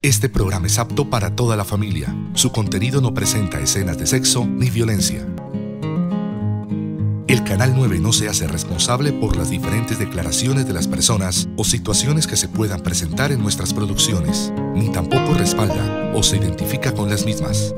Este programa es apto para toda la familia. Su contenido no presenta escenas de sexo ni violencia. El Canal 9 no se hace responsable por las diferentes declaraciones de las personas o situaciones que se puedan presentar en nuestras producciones, ni tampoco respalda o se identifica con las mismas.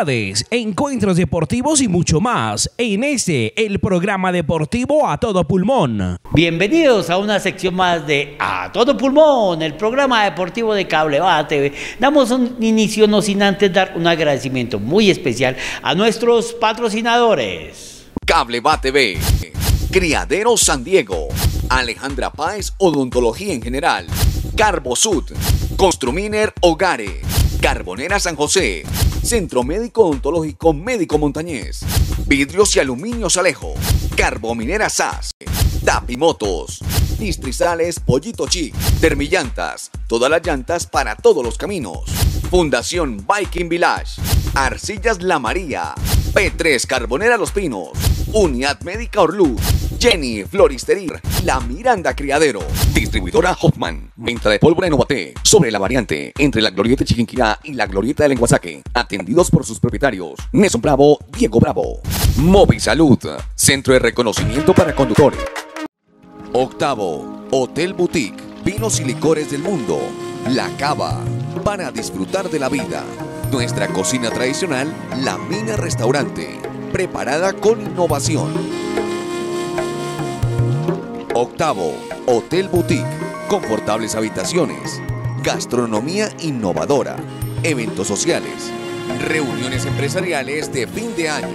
Actividades, encuentros deportivos y mucho más en este, el programa deportivo a todo pulmón. Bienvenidos a una sección más de A todo pulmón, el programa deportivo de Cable TV. Damos un inicio no sin antes dar un agradecimiento muy especial a nuestros patrocinadores. Cable TV, Criadero San Diego, Alejandra Páez Odontología en General, Carbosud, Construminer Hogare, Carbonera San José, Centro Médico Odontológico Médico Montañés, Vidrios y Aluminios Alejo, Carbominera SAS, Tapimotos, Distrizales Pollito Chic, Termillantas, todas las llantas para todos los caminos. Fundación Viking Village, Arcillas La María, P3 Carbonera Los Pinos, Unidad Médica Orlú, Jenny Floristería, La Miranda Criadero, Distribuidora Hoffman, venta de pólvora en sobre la variante entre la Glorieta Chiquinquirá y la Glorieta de Lenguasaque, atendidos por sus propietarios, Nelson Bravo, Diego Bravo. Movi Salud, centro de reconocimiento para conductores. Octavo, Hotel Boutique, vinos y licores del mundo, La Cava, para disfrutar de la vida. Nuestra cocina tradicional, La Mina Restaurante, preparada con innovación. Octavo, Hotel Boutique, confortables habitaciones, gastronomía innovadora, eventos sociales, reuniones empresariales de fin de año,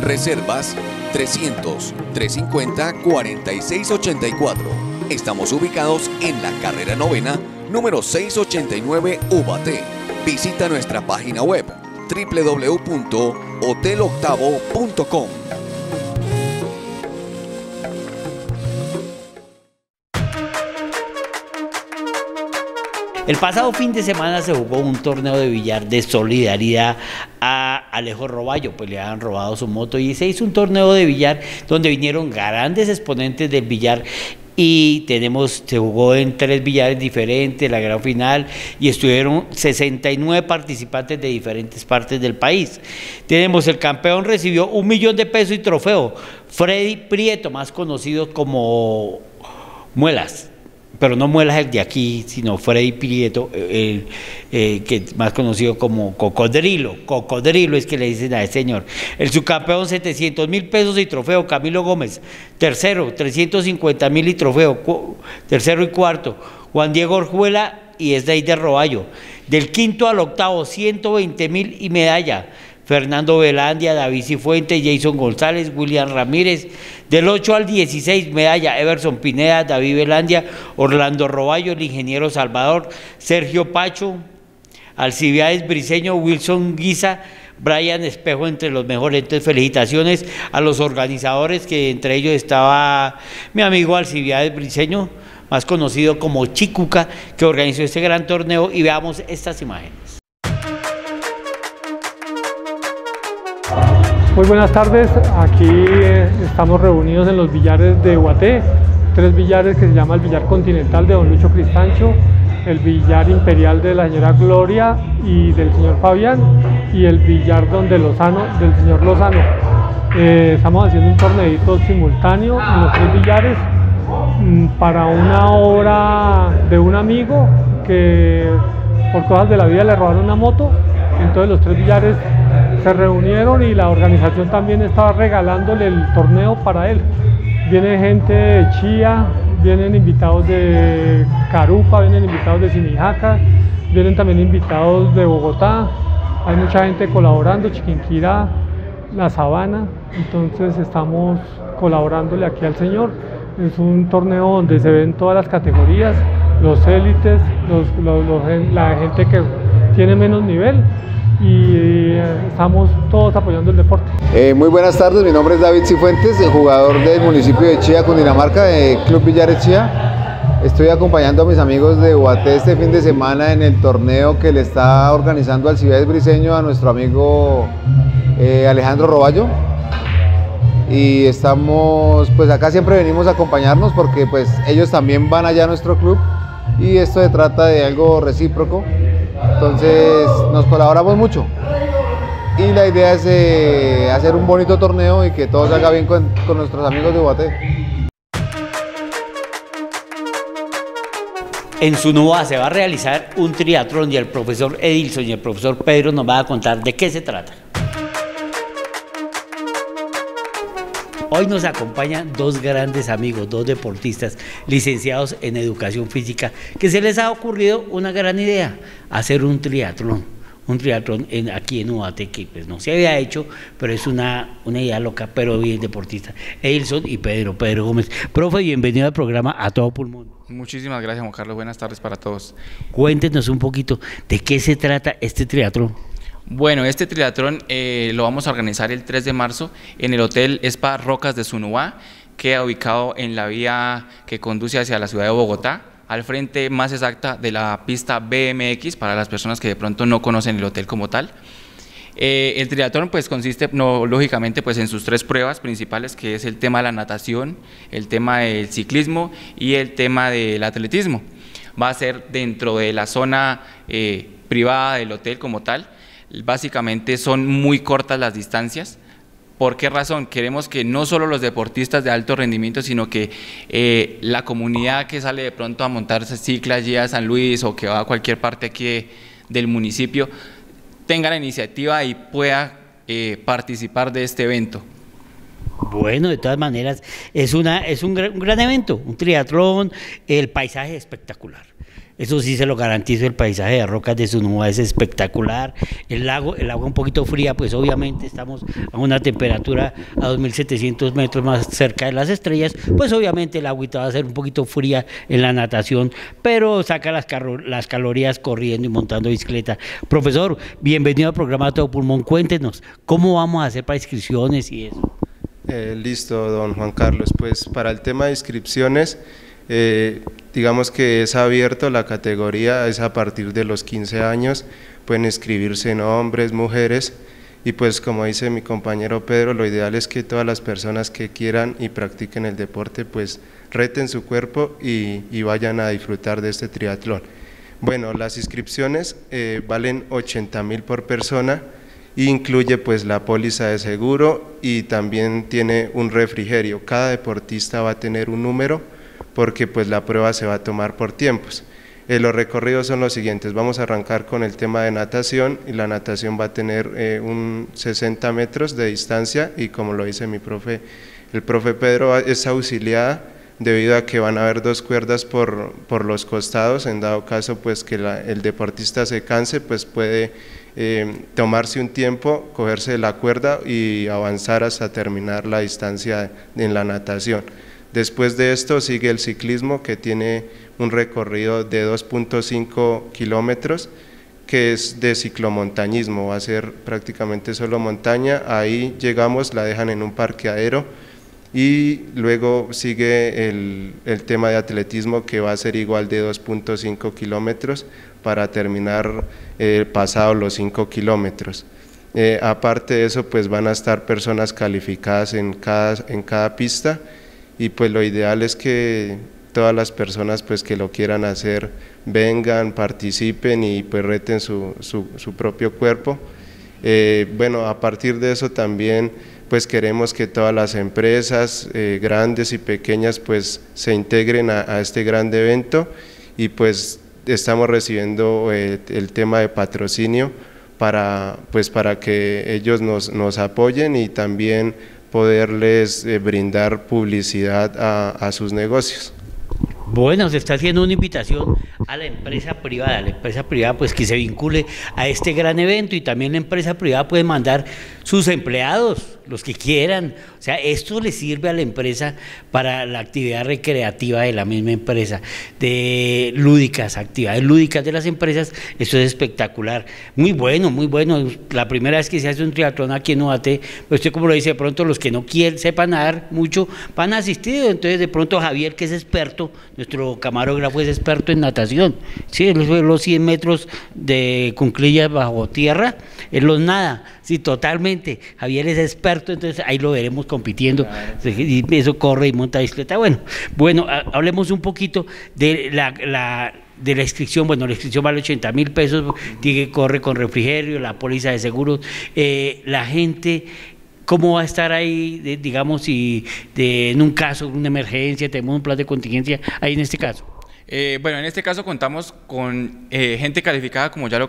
reservas 300 350 4684. Estamos ubicados en la carrera novena, número 689 UBAT. Visita nuestra página web www.hoteloctavo.com. El pasado fin de semana se jugó un torneo de billar de solidaridad a Alejo Roballo, pues le habían robado su moto y se hizo un torneo de billar donde vinieron grandes exponentes del billar y tenemos, se jugó en tres billares diferentes, la gran final, y estuvieron 69 participantes de diferentes partes del país. Tenemos el campeón recibió un millón de pesos y trofeo, Freddy Prieto, más conocido como Muelas pero no Muelas el de aquí, sino Freddy Prieto, el, eh, que más conocido como Cocodrilo. Cocodrilo es que le dicen a ese señor. El subcampeón, 700 mil pesos y trofeo, Camilo Gómez. Tercero, 350 mil y trofeo. Tercero y cuarto, Juan Diego Orjuela y es de ahí de Roballo. Del quinto al octavo, 120 mil y medalla. Fernando Velandia, David Cifuentes, Jason González, William Ramírez. Del 8 al 16, medalla Everson Pineda, David Velandia, Orlando Roballo, el ingeniero Salvador, Sergio Pacho, Alcibiades Briseño, Wilson Guisa, Brian Espejo entre los mejores. Entonces, felicitaciones a los organizadores, que entre ellos estaba mi amigo Alcibiades Briseño, más conocido como Chicuca, que organizó este gran torneo. Y veamos estas imágenes. Muy buenas tardes, aquí eh, estamos reunidos en los billares de Guaté, tres billares que se llama el billar continental de don Lucho Cristancho, el billar imperial de la señora Gloria y del señor Fabián y el billar donde Lozano, del señor Lozano. Eh, estamos haciendo un torneito simultáneo en los tres billares mm, para una obra de un amigo que por cosas de la vida le robaron una moto. Entonces los tres billares se reunieron y la organización también estaba regalándole el torneo para él. Viene gente de Chía, vienen invitados de Carupa, vienen invitados de Simijaca, vienen también invitados de Bogotá, hay mucha gente colaborando, Chiquinquirá, La Sabana, entonces estamos colaborándole aquí al Señor. Es un torneo donde se ven todas las categorías, los élites, la gente que tiene menos nivel y eh, estamos todos apoyando el deporte. Eh, muy buenas tardes, mi nombre es David Cifuentes, jugador del municipio de Chía, Cundinamarca, de Club Villares Chía. Estoy acompañando a mis amigos de Ubaté este fin de semana en el torneo que le está organizando al Ciudades Briseño a nuestro amigo eh, Alejandro Roballo. Y estamos, pues acá siempre venimos a acompañarnos porque pues ellos también van allá a nuestro club y esto se trata de algo recíproco entonces nos colaboramos mucho. Y la idea es eh, hacer un bonito torneo y que todo salga bien con, nuestros amigos de Guate. En Sunuba se va a realizar un triatlón y el profesor Edilson y el profesor Pedro nos van a contar de qué se trata. Hoy nos acompañan dos grandes amigos, dos deportistas licenciados en educación física, que se les ha ocurrido una gran idea, hacer un triatlón. Un triatlón en, aquí en Uate que pues, no se había hecho, pero es una, una idea loca, pero bien deportista. Edilson y Pedro, Pedro Gómez. Profe, bienvenido al programa A Todo Pulmón. Muchísimas gracias, Juan Carlos. Buenas tardes para todos. Cuéntenos un poquito de qué se trata este triatlón. Bueno, este triatlón eh, lo vamos a organizar el 3 de marzo en el Hotel Spa Rocas de Sunuá, queda ubicado en la vía que conduce hacia la ciudad de Bogotá, al frente más exacta de la pista BMX, para las personas que de pronto no conocen el hotel como tal. Eh, el triatlón pues consiste no, lógicamente pues en sus tres pruebas principales que es el tema de la natación, el tema del ciclismo y el tema del atletismo. Va a ser dentro de la zona eh, privada del hotel como tal Básicamente son muy cortas las distancias. ¿Por qué razón? Queremos que no solo los deportistas de alto rendimiento, sino que eh, la comunidad que sale de pronto a montarse ciclas ya a San Luis o que va a cualquier parte aquí del municipio, tenga la iniciativa y pueda eh, participar de este evento. Bueno, de todas maneras, es, una, es un, gran, un gran evento, un triatlón, el paisaje espectacular. Eso sí se lo garantizo, el paisaje de rocas de Sunuba es espectacular. El lago, el agua un poquito fría, pues obviamente estamos a una temperatura a 2.700 metros más cerca de las estrellas, pues obviamente el agüita va a ser un poquito fría en la natación, pero saca las, las calorías corriendo y montando bicicleta. Profesor, bienvenido al programa Todo Pulmón, cuéntenos, ¿cómo vamos a hacer para inscripciones y eso? Eh, listo, don Juan Carlos. Pues para el tema de inscripciones, eh, digamos que es abierto la categoría, es a partir de los 15 años, pueden inscribirse hombres, mujeres, y pues como dice mi compañero Pedro, lo ideal es que todas las personas que quieran y practiquen el deporte, pues reten su cuerpo y, vayan a disfrutar de este triatlón. Bueno, las inscripciones eh, valen 80 mil por persona, e incluye pues la póliza de seguro y también tiene un refrigerio. Cada deportista va a tener un número porque pues la prueba se va a tomar por tiempos. Eh, los recorridos son los siguientes, vamos a arrancar con el tema de natación y la natación va a tener eh, un 60 metros de distancia y como lo dice mi profe, el profe Pedro es auxiliada debido a que van a haber dos cuerdas por, por los costados, en dado caso pues que el deportista se canse, pues puede eh, tomarse un tiempo, cogerse la cuerda y avanzar hasta terminar la distancia en la natación. Después de esto sigue el ciclismo que tiene un recorrido de 2.5 kilómetros que es de ciclomontañismo, va a ser prácticamente solo montaña, ahí llegamos, la dejan en un parqueadero y luego sigue el, tema de atletismo que va a ser igual de 2.5 kilómetros para terminar eh, pasado los 5 kilómetros. Eh, aparte de eso, pues van a estar personas calificadas en cada, en cada pista y pues lo ideal es que todas las personas pues que lo quieran hacer vengan, participen y pues reten su, su, propio cuerpo. Eh, bueno, a partir de eso también pues queremos que todas las empresas eh, grandes y pequeñas pues se integren a, este gran evento y pues estamos recibiendo eh, el tema de patrocinio para, pues para que ellos nos, nos apoyen y también poderles eh, brindar publicidad a sus negocios. Bueno, se está haciendo una invitación a la empresa privada, la empresa privada pues que se vincule a este gran evento y también la empresa privada puede mandar sus empleados, los que quieran. O sea, esto le sirve a la empresa para la actividad recreativa de la misma empresa, de lúdicas, actividades lúdicas de las empresas. Esto es espectacular. Muy bueno, muy bueno. La primera vez que se hace un triatlón aquí en UAT, pues usted como lo dice, de pronto los que no quieren, sepan nadar mucho, van asistidos. Entonces de pronto Javier, que es experto, nuestro camarógrafo es experto en natación. Sí, los 100 metros de cunclillas bajo tierra, él los nada. Sí, totalmente. Javier es experto, entonces ahí lo veremos compitiendo. Y eso corre y monta bicicleta. Bueno, bueno, hablemos un poquito de la, de la inscripción, bueno, la inscripción vale 80 mil pesos, tiene, corre con refrigerio, la póliza de seguros, eh, la gente, ¿cómo va a estar ahí, digamos, si en un caso, una emergencia, tenemos un plan de contingencia ahí en este caso? Eh, bueno, en este caso contamos con eh, gente calificada, como ya lo,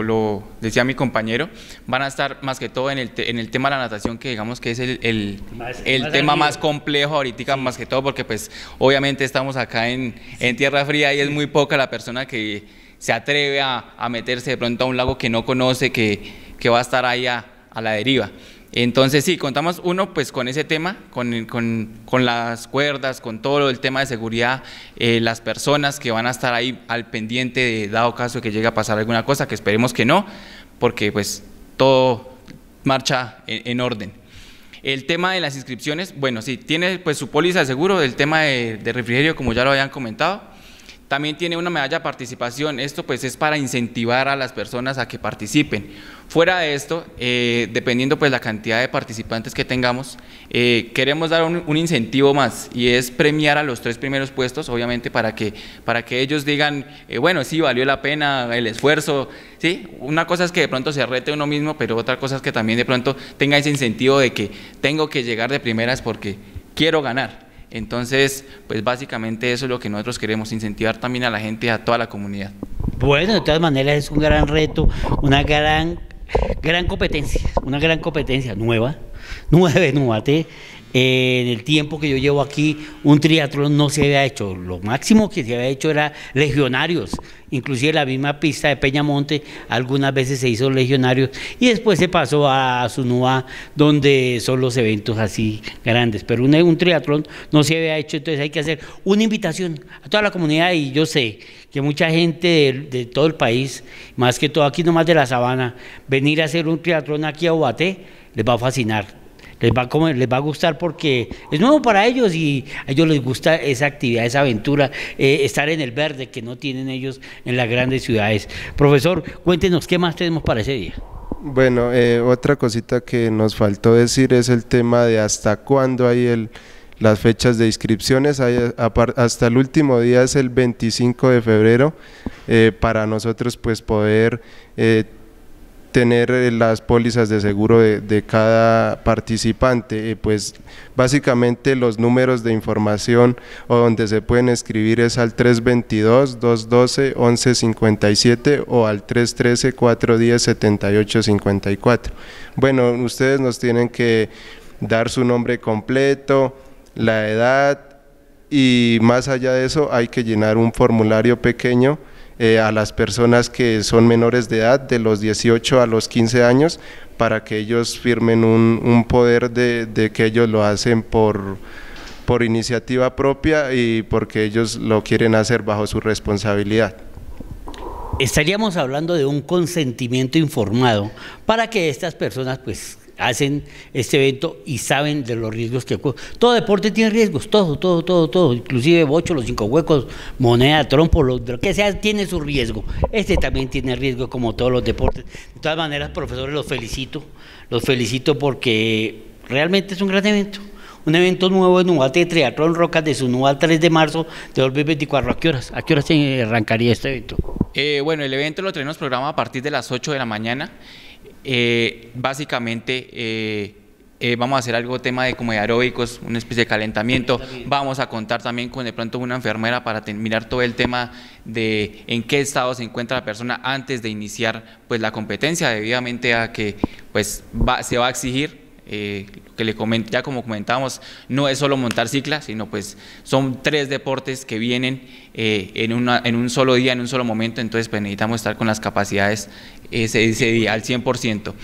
lo, decía mi compañero, van a estar más que todo en el, en el tema de la natación, que digamos que es el, el, el tema más complejo ahorita, más que todo, porque pues obviamente estamos acá en, en, tierra fría y es muy poca la persona que se atreve a, a meterse de pronto a un lago que no conoce, que, que va a estar ahí a, a la deriva. Entonces sí, contamos uno pues con ese tema, con, con, las cuerdas, con todo el tema de seguridad, eh, las personas que van a estar ahí al pendiente de dado caso de que llegue a pasar alguna cosa, que esperemos que no, porque pues todo marcha en, orden. El tema de las inscripciones, bueno, sí, tiene pues su póliza de seguro, el tema de refrigerio como ya lo habían comentado, también tiene una medalla de participación. Esto pues es para incentivar a las personas a que participen. Fuera de esto, eh, dependiendo pues la cantidad de participantes que tengamos, eh, queremos dar un, incentivo más y es premiar a los tres primeros puestos, obviamente para que, para que ellos digan, eh, bueno, sí, valió la pena el esfuerzo. ¿sí? Una cosa es que de pronto se rete uno mismo, pero otra cosa es que también de pronto tenga ese incentivo de que tengo que llegar de primeras porque quiero ganar. Entonces, pues básicamente eso es lo que nosotros queremos, incentivar también a la gente, a toda la comunidad. Bueno, de todas maneras es un gran reto, una gran, gran competencia, una gran competencia nueva, nueva de En el tiempo que yo llevo aquí, un triatlón no se había hecho. Lo máximo que se había hecho era legionarios. Inclusive la misma pista de Peñamonte, algunas veces se hizo legionarios y después se pasó a Sunúa, donde son los eventos así grandes. Pero un, un triatlón no se había hecho, entonces hay que hacer una invitación a toda la comunidad y yo sé que mucha gente de, todo el país, más que todo aquí nomás de la sabana, venir a hacer un triatlón aquí a Obaté, les va a fascinar les va, a les va a gustar porque es nuevo para ellos y a ellos les gusta esa actividad, esa aventura, eh, estar en el verde que no tienen ellos en las grandes ciudades. Profesor, cuéntenos qué más tenemos para ese día. Bueno, eh, otra cosita que nos faltó decir es el tema de hasta cuándo hay el, las fechas de inscripciones. hasta el último día es el 25 de febrero eh, para nosotros pues poder tener eh, las pólizas de seguro de, cada participante. y pues básicamente los números de información o donde se pueden escribir es al 322-212-1157 o al 313-410-7854. Bueno, ustedes nos tienen que dar su nombre completo, la edad y más allá de eso hay que llenar un formulario pequeño eh, a las personas que son menores de edad, de los 18 a los 15 años, para que ellos firmen un, poder de, que ellos lo hacen por, por iniciativa propia y porque ellos lo quieren hacer bajo su responsabilidad. Estaríamos hablando de un consentimiento informado para que estas personas pues hacen este evento y saben de los riesgos que todo deporte tiene riesgos, todo, todo, todo, todo, inclusive bocho, los cinco huecos, moneda, trompo, lo, que sea tiene su riesgo. Este también tiene riesgo como todos los deportes. De todas maneras, profesores, los felicito, los felicito porque realmente es un gran evento. Un evento nuevo en Uate, Triatlón Rocas de Sunúa 3 de marzo de 2024. ¿A qué horas? ¿A qué horas se arrancaría este evento? Eh, bueno, el evento lo tenemos programado a partir de las 8 de la mañana. Eh, básicamente eh, eh, vamos a hacer algo tema de como de aeróbicos, una especie de calentamiento. Vamos a contar también con de pronto una enfermera para mirar todo el tema de en qué estado se encuentra la persona antes de iniciar pues la competencia, debidamente a que pues se va a exigir eh, que le comento, ya como comentábamos, no es solo montar cicla, sino pues son tres deportes que vienen eh, en, una, en un solo día, en un solo momento, entonces pues necesitamos estar con las capacidades ese, ese día al 100%.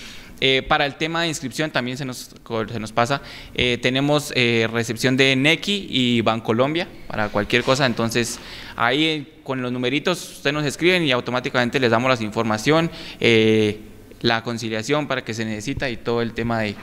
Eh, para el tema de inscripción también se nos, se nos pasa. Eh, tenemos eh, recepción de NECI y Bancolombia para cualquier cosa. Entonces, ahí con los numeritos ustedes nos escriben y automáticamente les damos la información, la conciliación para que se necesita y todo el tema de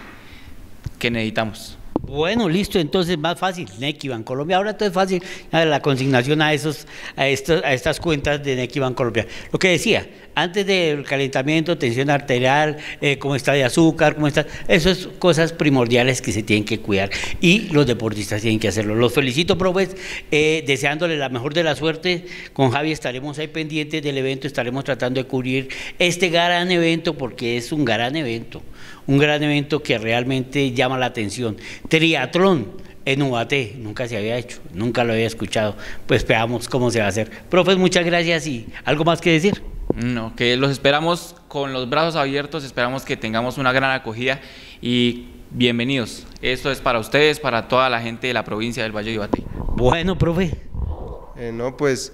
que necesitamos. Bueno, listo, entonces más fácil, Nequi Colombia. Ahora todo es fácil la consignación a esos, a estos, a estas cuentas de Nequi Colombia. Lo que decía, antes del calentamiento, tensión arterial, eh, cómo está de azúcar, cómo está, eso es cosas primordiales que se tienen que cuidar y los deportistas tienen que hacerlo. Los felicito, profes, eh, deseándole la mejor de la suerte. Con Javi estaremos ahí pendientes del evento, estaremos tratando de cubrir este gran evento porque es un gran evento un gran evento que realmente llama la atención. Triatlón en UAT, nunca se había hecho, nunca lo había escuchado. Pues veamos cómo se va a hacer. Profes, muchas gracias y algo más que decir. No, que los esperamos con los brazos abiertos, esperamos que tengamos una gran acogida y bienvenidos. Esto es para ustedes, para toda la gente de la provincia del Valle de Ibaté. Bueno, profe. Eh, no, pues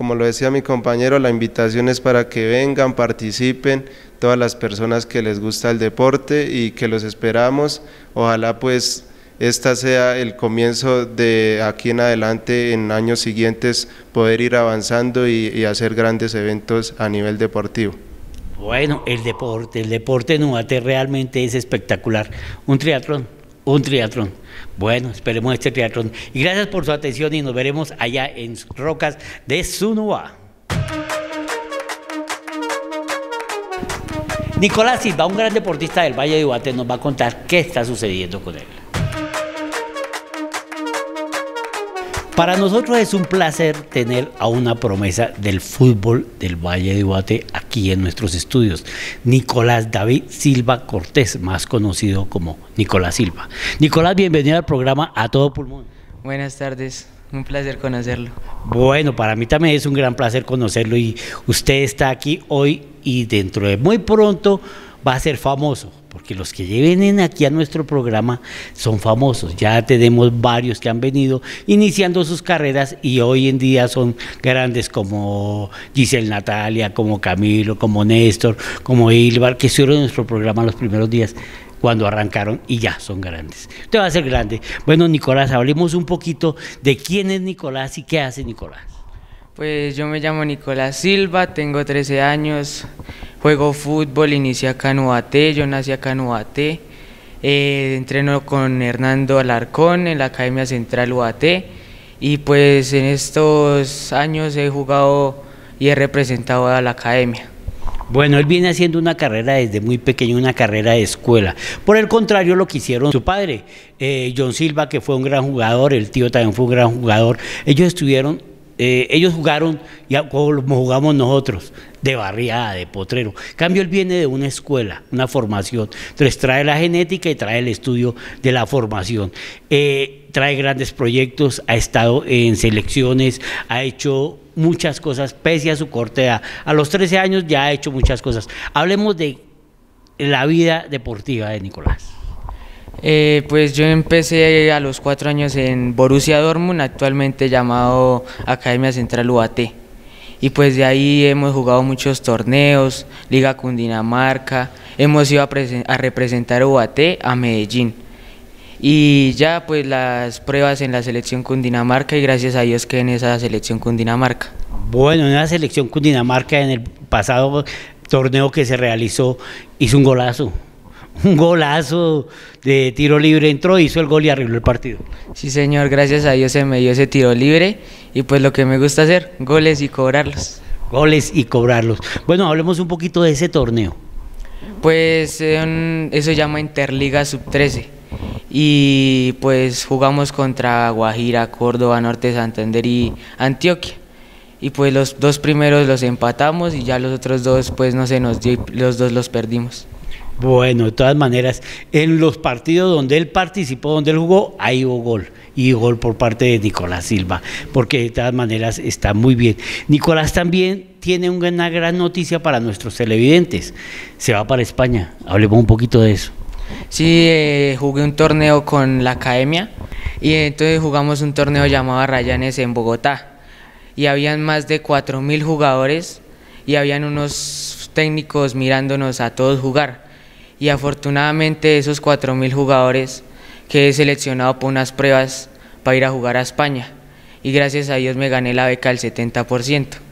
como lo decía mi compañero, la invitación es para que vengan, participen, todas las personas que les gusta el deporte y que los esperamos. Ojalá pues esta sea el comienzo de aquí en adelante, en años siguientes, poder ir avanzando y, hacer grandes eventos a nivel deportivo. Bueno, el deporte, el deporte en realmente es espectacular. Un triatlón, un triatlón. Bueno, esperemos este triatlón. Y gracias por su atención y nos veremos allá en Rocas de Sunua. Nicolás Silva, un gran deportista del Valle de Ubaté, nos va a contar qué está sucediendo con él. Para nosotros es un placer tener a una promesa del fútbol del Valle de Ubaté aquí en nuestros estudios, Nicolás David Silva Cortés, más conocido como Nicolás Silva. Nicolás, bienvenido al programa A Todo Pulmón. Buenas tardes. Un placer conocerlo. Bueno, para mí también es un gran placer conocerlo y usted está aquí hoy y dentro de muy pronto va a ser famoso, porque los que vienen aquí a nuestro programa son famosos. Ya tenemos varios que han venido iniciando sus carreras y hoy en día son grandes como Giselle Natalia, como Camilo, como Néstor, como Ilvar, que estuvieron nuestro programa los primeros días cuando arrancaron y ya son grandes. Usted va a ser grande. Bueno, Nicolás, hablemos un poquito de quién es Nicolás y qué hace Nicolás. Pues yo me llamo Nicolás Silva, tengo 13 años, juego fútbol, inicié acá en yo nací acá en eh, entreno con Hernando Alarcón en la Academia Central UAT y pues en estos años he jugado y he representado a la academia. Bueno, él viene haciendo una carrera desde muy pequeño, una carrera de escuela. Por el contrario, lo que hicieron su padre, eh, John Silva, que fue un gran jugador, el tío también fue un gran jugador. Ellos estuvieron, eh, ellos jugaron ya como jugamos nosotros, de barriada, de potrero. cambio, él viene de una escuela, una formación. Entonces trae la genética y trae el estudio de la formación. Eh, trae grandes proyectos, ha estado en selecciones, ha hecho muchas cosas, pese a su corte edad. A los 13 años ya ha hecho muchas cosas. Hablemos de la vida deportiva de Nicolás. Eh, pues yo empecé a los cuatro años en Borussia Dortmund, actualmente llamado Academia Central UAT. Y pues de ahí hemos jugado muchos torneos, Liga Cundinamarca, hemos ido a, a representar UAT a Medellín y ya pues las pruebas en la selección Cundinamarca y gracias a Dios que en esa selección Cundinamarca. Bueno, en la selección Cundinamarca en el pasado torneo que se realizó hizo un golazo. Un golazo de tiro libre entró, hizo el gol y arregló el partido. Sí, señor, gracias a Dios se me dio ese tiro libre y pues lo que me gusta hacer, goles y cobrarlos. Goles y cobrarlos. Bueno, hablemos un poquito de ese torneo. Pues eso se llama Interliga Sub-13 y pues jugamos contra Guajira, Córdoba, Norte Santander y Antioquia. Y pues los dos primeros los empatamos y ya los otros dos pues no se nos dio, los dos los perdimos. Bueno, de todas maneras, en los partidos donde él participó, donde él jugó, ahí hubo gol. Y gol por parte de Nicolás Silva, porque de todas maneras está muy bien. Nicolás también tiene una gran noticia para nuestros televidentes. Se va para España. Hablemos un poquito de eso. Sí, eh, jugué un torneo con la academia y entonces jugamos un torneo llamado Rayanes en Bogotá. Y habían más de 4.000 jugadores y habían unos técnicos mirándonos a todos jugar y afortunadamente esos 4.000 jugadores quedé seleccionado por unas pruebas para ir a jugar a España y gracias a Dios me gané la beca del 70%.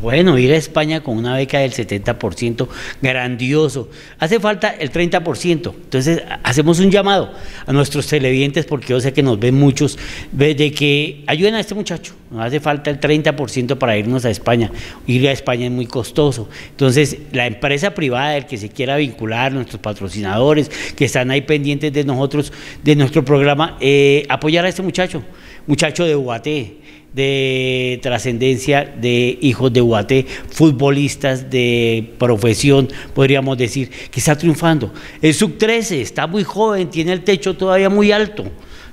Bueno, ir a España con una beca del 70%, grandioso. Hace falta el 30%. Entonces, hacemos un llamado a nuestros televidentes, porque yo sé que nos ven muchos, de que ayuden a este muchacho. Nos hace falta el 30% para irnos a España. Ir a España es muy costoso. Entonces, la empresa privada, el que se quiera vincular, nuestros patrocinadores que están ahí pendientes de nosotros, de nuestro programa, eh, apoyar a este muchacho, muchacho de Ubaté de trascendencia de hijos de Guaté, futbolistas de profesión, podríamos decir, que está triunfando. El sub-13 está muy joven, tiene el techo todavía muy alto.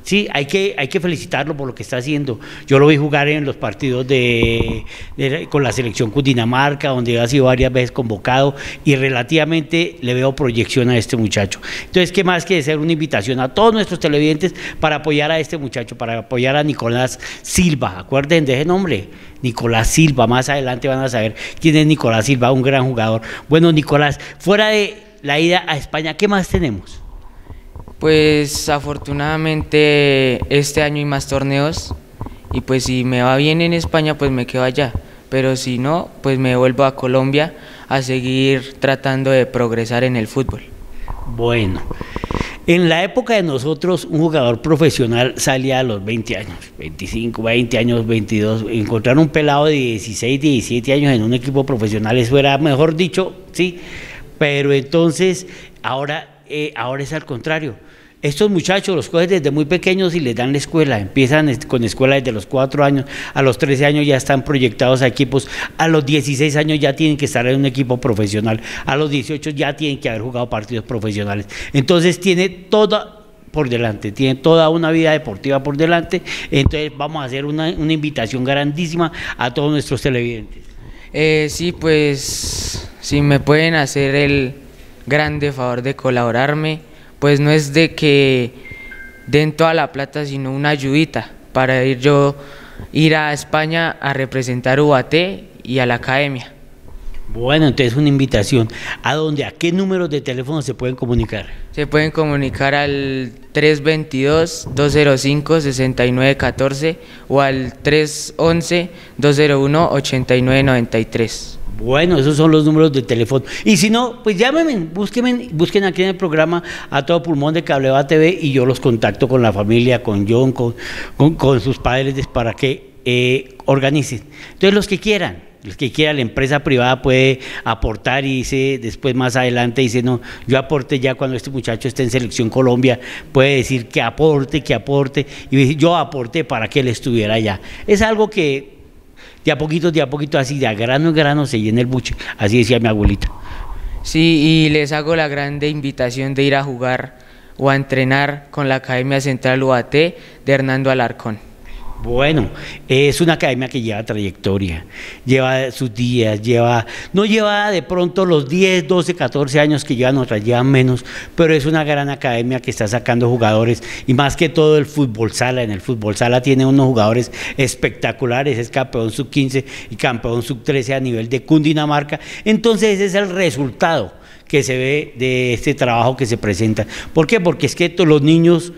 Sí, hay que, hay que felicitarlo por lo que está haciendo. Yo lo vi jugar en los partidos de, con la selección Cundinamarca, donde ha sido varias veces convocado y relativamente le veo proyección a este muchacho. Entonces, ¿qué más que hacer una invitación a todos nuestros televidentes para apoyar a este muchacho, para apoyar a Nicolás Silva? Acuerden de ese nombre. Nicolás Silva, más adelante van a saber quién es Nicolás Silva, un gran jugador. Bueno, Nicolás, fuera de la ida a España, ¿qué más tenemos? Pues afortunadamente este año hay más torneos y pues si me va bien en España pues me quedo allá, pero si no pues me vuelvo a Colombia a seguir tratando de progresar en el fútbol. Bueno, en la época de nosotros un jugador profesional salía a los 20 años, 25, 20 años, 22, encontrar un pelado de 16, 17 años en un equipo profesional, eso era mejor dicho, sí, pero entonces ahora, eh, ahora es al contrario estos muchachos los cogen desde muy pequeños y les dan la escuela, empiezan con escuela desde los 4 años, a los 13 años ya están proyectados a equipos, a los 16 años ya tienen que estar en un equipo profesional, a los 18 ya tienen que haber jugado partidos profesionales. Entonces tiene toda por delante, tiene toda una vida deportiva por delante, entonces vamos a hacer una, invitación grandísima a todos nuestros televidentes. Eh, sí, pues si me pueden hacer el grande favor de colaborarme pues no es de que den toda la plata, sino una ayudita para ir yo ir a España a representar UAT y a la academia. Bueno, entonces una invitación. ¿A dónde? ¿A qué números de teléfono se pueden comunicar? Se pueden comunicar al 322-205-6914 o al 311-201-8993. Bueno, esos son los números de teléfono. Y si no, pues llámenme, búsquenme, busquen aquí en el programa a todo pulmón de Cableva TV y yo los contacto con la familia, con John, con, sus padres para que eh, organicen. Entonces, los que quieran, los que quieran, la empresa privada puede aportar y dice, después más adelante dice, no, yo aporte ya cuando este muchacho esté en Selección Colombia, puede decir que aporte, que aporte, y yo aporté para que él estuviera allá. Es algo que de a poquito, de a poquito, así de a grano en grano se llena el buche, así decía mi abuelita. Sí, y les hago la grande invitación de ir a jugar o a entrenar con la Academia Central UAT de Hernando Alarcón. Bueno, es una academia que lleva trayectoria, lleva sus días, lleva, no lleva de pronto los 10, 12, 14 años que llevan otras, llevan menos, pero es una gran academia que está sacando jugadores y más que todo el fútbol sala. En el fútbol sala tiene unos jugadores espectaculares, es campeón sub 15 y campeón sub 13 a nivel de Cundinamarca. Entonces ese es el resultado que se ve de este trabajo que se presenta. ¿Por qué? Porque es que los niños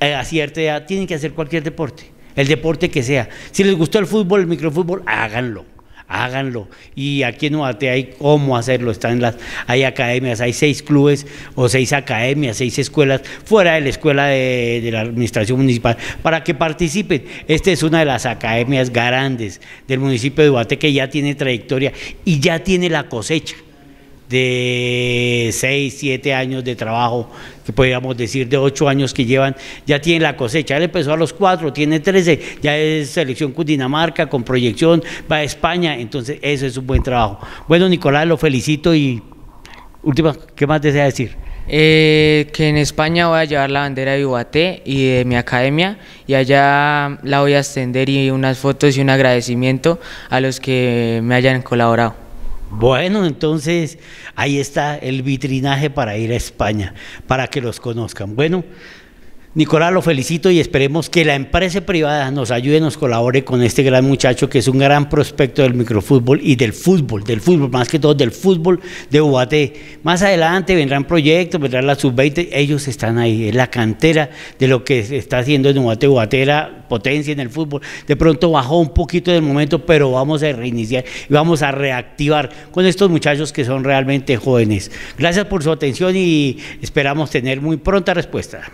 eh, a cierta edad tienen que hacer cualquier deporte el deporte que sea. Si les gustó el fútbol, el microfútbol, háganlo háganlo. Y aquí en Uate hay cómo hacerlo. Están las, hay academias, hay seis clubes o seis academias, seis escuelas fuera de la escuela de, la administración municipal para que participen. Esta es una de las academias grandes del municipio de Uate que ya tiene trayectoria y ya tiene la cosecha de 6, 7 años de trabajo, que podríamos decir de 8 años que llevan, ya tiene la cosecha. Él empezó a los 4, tiene 13, ya es selección Cundinamarca con proyección, va a España, entonces eso es un buen trabajo. Bueno, Nicolás, lo felicito y última, ¿qué más desea decir? Eh, que en España voy a llevar la bandera de Ubaté y de mi academia y allá la voy a extender y unas fotos y un agradecimiento a los que me hayan colaborado. Bueno, entonces ahí está el vitrinaje para ir a España, para que los conozcan. Bueno, Nicolás, lo felicito y esperemos que la empresa privada nos ayude, nos colabore con este gran muchacho que es un gran prospecto del microfútbol y del fútbol, del fútbol, más que todo del fútbol de UAT. Más adelante vendrán proyectos, vendrán la sub-20, ellos están ahí, es la cantera de lo que se está haciendo en UAT. UAT era potencia en el fútbol, de pronto bajó un poquito del momento, pero vamos a reiniciar y vamos a reactivar con estos muchachos que son realmente jóvenes. Gracias por su atención y esperamos tener muy pronta respuesta.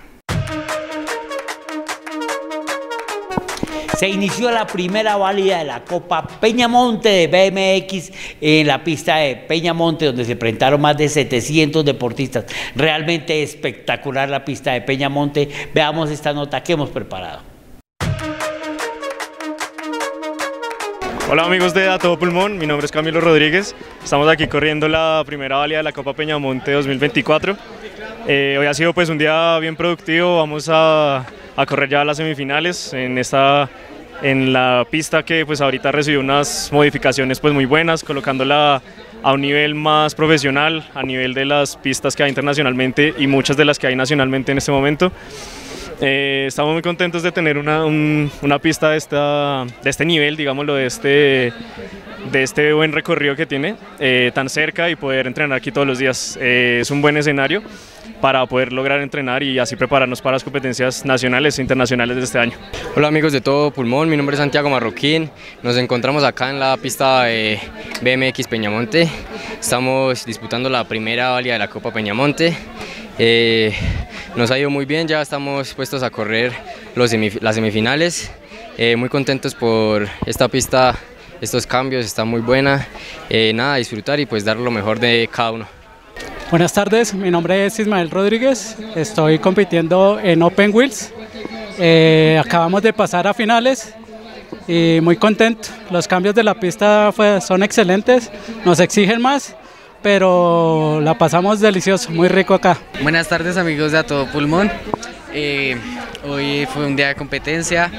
Se inició la primera válida de la Copa Peñamonte de BMX en la pista de Peñamonte, donde se presentaron más de 700 deportistas. Realmente espectacular la pista de Peñamonte. Veamos esta nota que hemos preparado. Hola amigos de A Todo Pulmón, mi nombre es Camilo Rodríguez. Estamos aquí corriendo la primera válida de la Copa Peñamonte 2024. Eh, hoy ha sido pues un día bien productivo, vamos a a correr ya las semifinales en esta en la pista que pues ahorita recibió unas modificaciones pues muy buenas, colocándola a un nivel más profesional, a nivel de las pistas que hay internacionalmente y muchas de las que hay nacionalmente en este momento. Eh, estamos muy contentos de tener una, una pista de, esta, de este nivel, digámoslo, de este, de este buen recorrido que tiene, eh, tan cerca y poder entrenar aquí todos los días. Eh, es un buen escenario para poder lograr entrenar y así prepararnos para las competencias nacionales e internacionales de este año. Hola amigos de todo pulmón, mi nombre es Santiago Marroquín, nos encontramos acá en la pista BMX Peñamonte, estamos disputando la primera válida de la Copa Peñamonte, eh, nos ha ido muy bien, ya estamos puestos a correr los las semifinales, muy contentos por esta pista. Estos cambios, está muy buena. Eh, nada, disfrutar y pues dar lo mejor de cada uno. Buenas tardes, mi nombre es Ismael Rodríguez, estoy compitiendo en Open Wheels. Eh, acabamos de pasar a finales y muy contento. Los cambios de la pista son excelentes, nos exigen más, pero la pasamos delicioso, muy rico acá. Buenas tardes amigos de A Todo Pulmón. Eh, hoy fue un día de competencia,